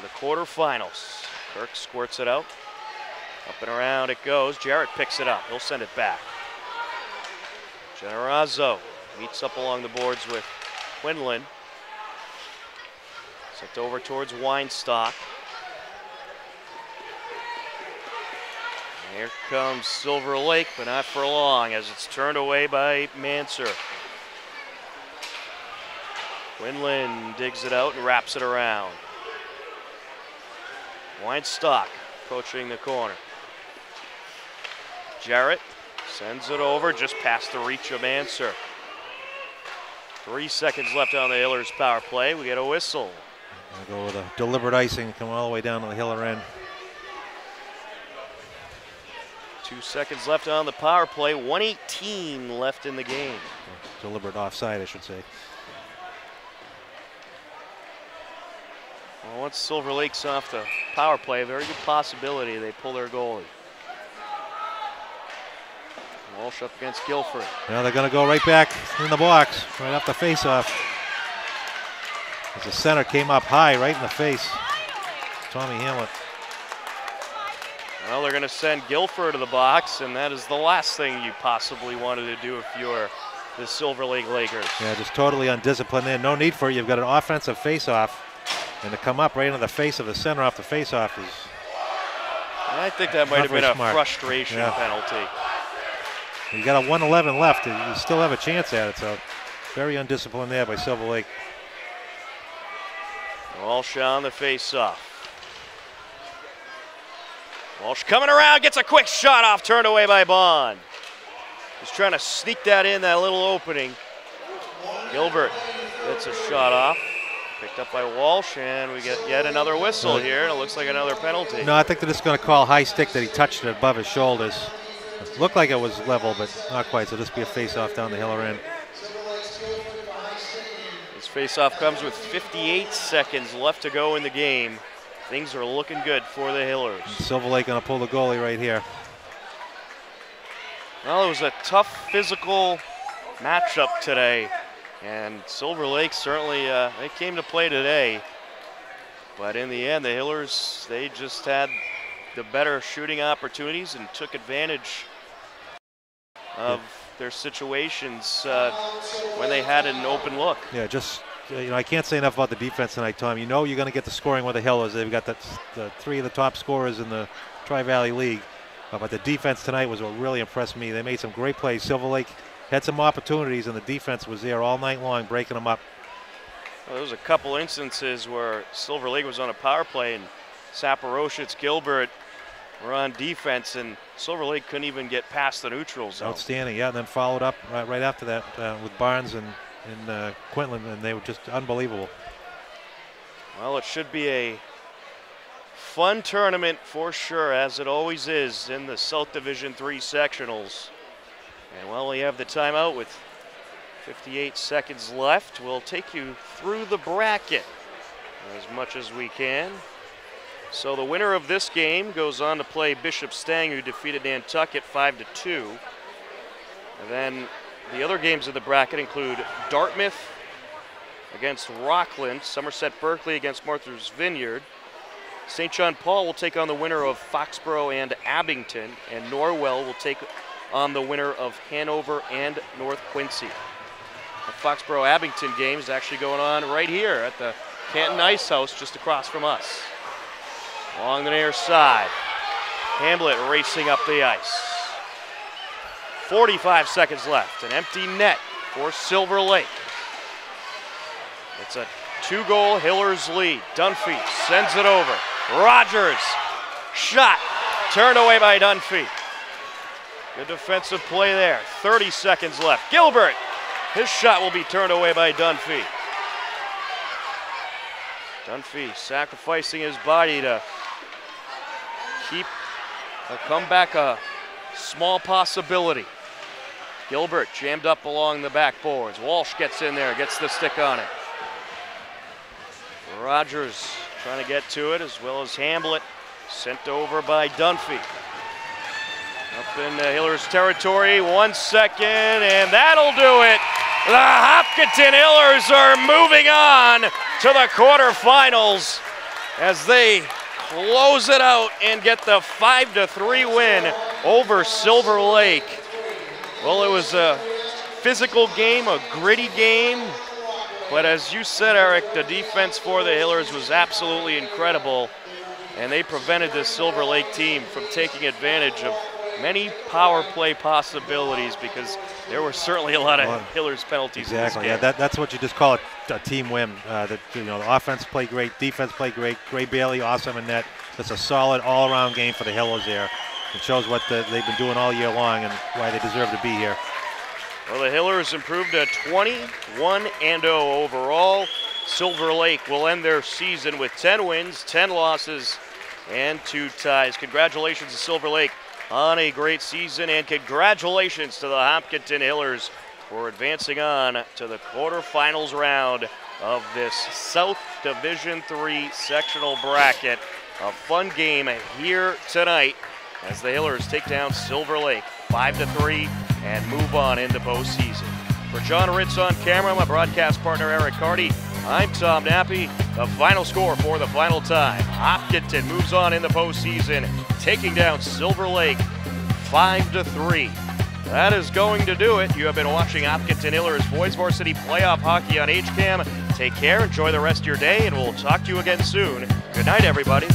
the quarterfinals. Kirk squirts it out. Up and around it goes. Jarrett picks it up. He'll send it back. Generazzo meets up along the boards with Quinlan. Sent over towards Weinstock. Here comes Silver Lake, but not for long as it's turned away by Manser. Quinlan digs it out and wraps it around. Weinstock approaching the corner. Jarrett sends it over just past the reach of Manser. Three seconds left on the Hillers power play. We get a whistle. I'll go with a deliberate icing, come all the way down to the Hiller end. Two seconds left on the power play. 118 left in the game. Deliberate offside, I should say. Well, once Silver Lake's off the power play, very good possibility they pull their goalie. Walsh up against Guilford. Now they're going to go right back in the box, right off the faceoff. As the center came up high, right in the face. Tommy Hamblett. Well, they're going to send Guilford to the box, and that is the last thing you possibly wanted to do if you're the Silver Lake Lakers. Yeah, just totally undisciplined there. No need for it. You've got an offensive faceoff, and to come up right into the face of the center off the faceoff is. I think that might have been a smart. frustration Yeah. penalty. You got a 111 left. You still have a chance at it. So very undisciplined there by Silver Lake. Walsh on the face-off. Walsh coming around, gets a quick shot off, turned away by Bond. He's trying to sneak that in, that little opening. Gilbert gets a shot off. Picked up by Walsh, and we get yet another whistle here, and it looks like another penalty. No, I think they're just going to call high stick that he touched it above his shoulders. It looked like it was level, but not quite. So this be a face-off down the Hiller end. This face-off comes with 58 seconds left to go in the game. Things are looking good for the Hillers. Silver Lake going to pull the goalie right here. Well, it was a tough physical matchup today, and Silver Lake certainly uh, they came to play today. But in the end, the Hillers they just had the better shooting opportunities and took advantage of their situations uh, when they had an open look. Yeah, just you know, I can't say enough about the defense tonight, Tom. You know, you're going to get the scoring with the Hillers. They've got the, the three of the top scorers in the Tri Valley League. Uh, but the defense tonight was what really impressed me. They made some great plays. Silver Lake had some opportunities, and the defense was there all night long, breaking them up. Well, there was a couple instances where Silver Lake was on a power play and Saporositz, Gilbert were on defense, and Silver Lake couldn't even get past the neutral zone. Outstanding, yeah. And then followed up right, right after that uh, with Barnes and, and uh, Quinlan, and they were just unbelievable. Well, it should be a fun tournament for sure, as it always is in the South Division 3 sectionals. And while we have the timeout with 58 seconds left, we'll take you through the bracket as much as we can. So the winner of this game goes on to play Bishop Stang, who defeated Nantucket 5 to 2. And then the other games of the bracket include Dartmouth against Rockland, Somerset Berkeley against Martha's Vineyard. St. John Paul will take on the winner of Foxborough and Abington, and Norwell will take on the winner of Hanover and North Quincy. The Foxborough Abington game is actually going on right here at the Canton Ice House just across from us. Along the near side, Hamblett racing up the ice. 45 seconds left, an empty net for Silver Lake. It's a two goal Hillers lead. Dunphy sends it over. Rogers, shot, turned away by Dunphy. Good defensive play there. 30 seconds left. Gilbert, his shot will be turned away by Dunphy. Dunphy sacrificing his body to keep a comeback a small possibility. Gilbert jammed up along the backboards. Walsh gets in there, gets the stick on it. Rogers trying to get to it, as well as Hamblett, sent over by Dunphy. Up in the Hillers territory, one second, and that'll do it. The Hopkinton Hillers are moving on to the quarterfinals as they close it out and get the 5 to 3 win over Silver Lake. Well, it was a physical game, a gritty game, but as you said, Eric, the defense for the Hillers was absolutely incredible, and they prevented this Silver Lake team from taking advantage of many power play possibilities because there were certainly a lot of Well, Hillers penalties. Exactly. Yeah, that, that's what you just call it a team win. Uh, that you know, the offense played great, defense played great. Gray Bailey, awesome in net. It's a solid all-around game for the Hillers there. It shows what the, they've been doing all year long and why they deserve to be here. Well, the Hillers improved to 21 and 0 overall. Silver Lake will end their season with 10 wins, 10 losses, and two ties. Congratulations to Silver Lake on a great season, and congratulations to the Hopkinton Hillers for advancing on to the quarterfinals round of this South Division Three sectional bracket. A fun game here tonight as the Hillers take down Silver Lake 5 to 3 and move on into postseason. For John Ritz on camera, my broadcast partner Eric Carty, I'm Tom Nappy. The final score for the final time. Hopkinton moves on in the postseason, taking down Silver Lake 5 to 3. That is going to do it. You have been watching Hopkinton Hillers Boys Varsity Playoff Hockey on HCAM. Take care, enjoy the rest of your day, and we'll talk to you again soon. Good night, everybody.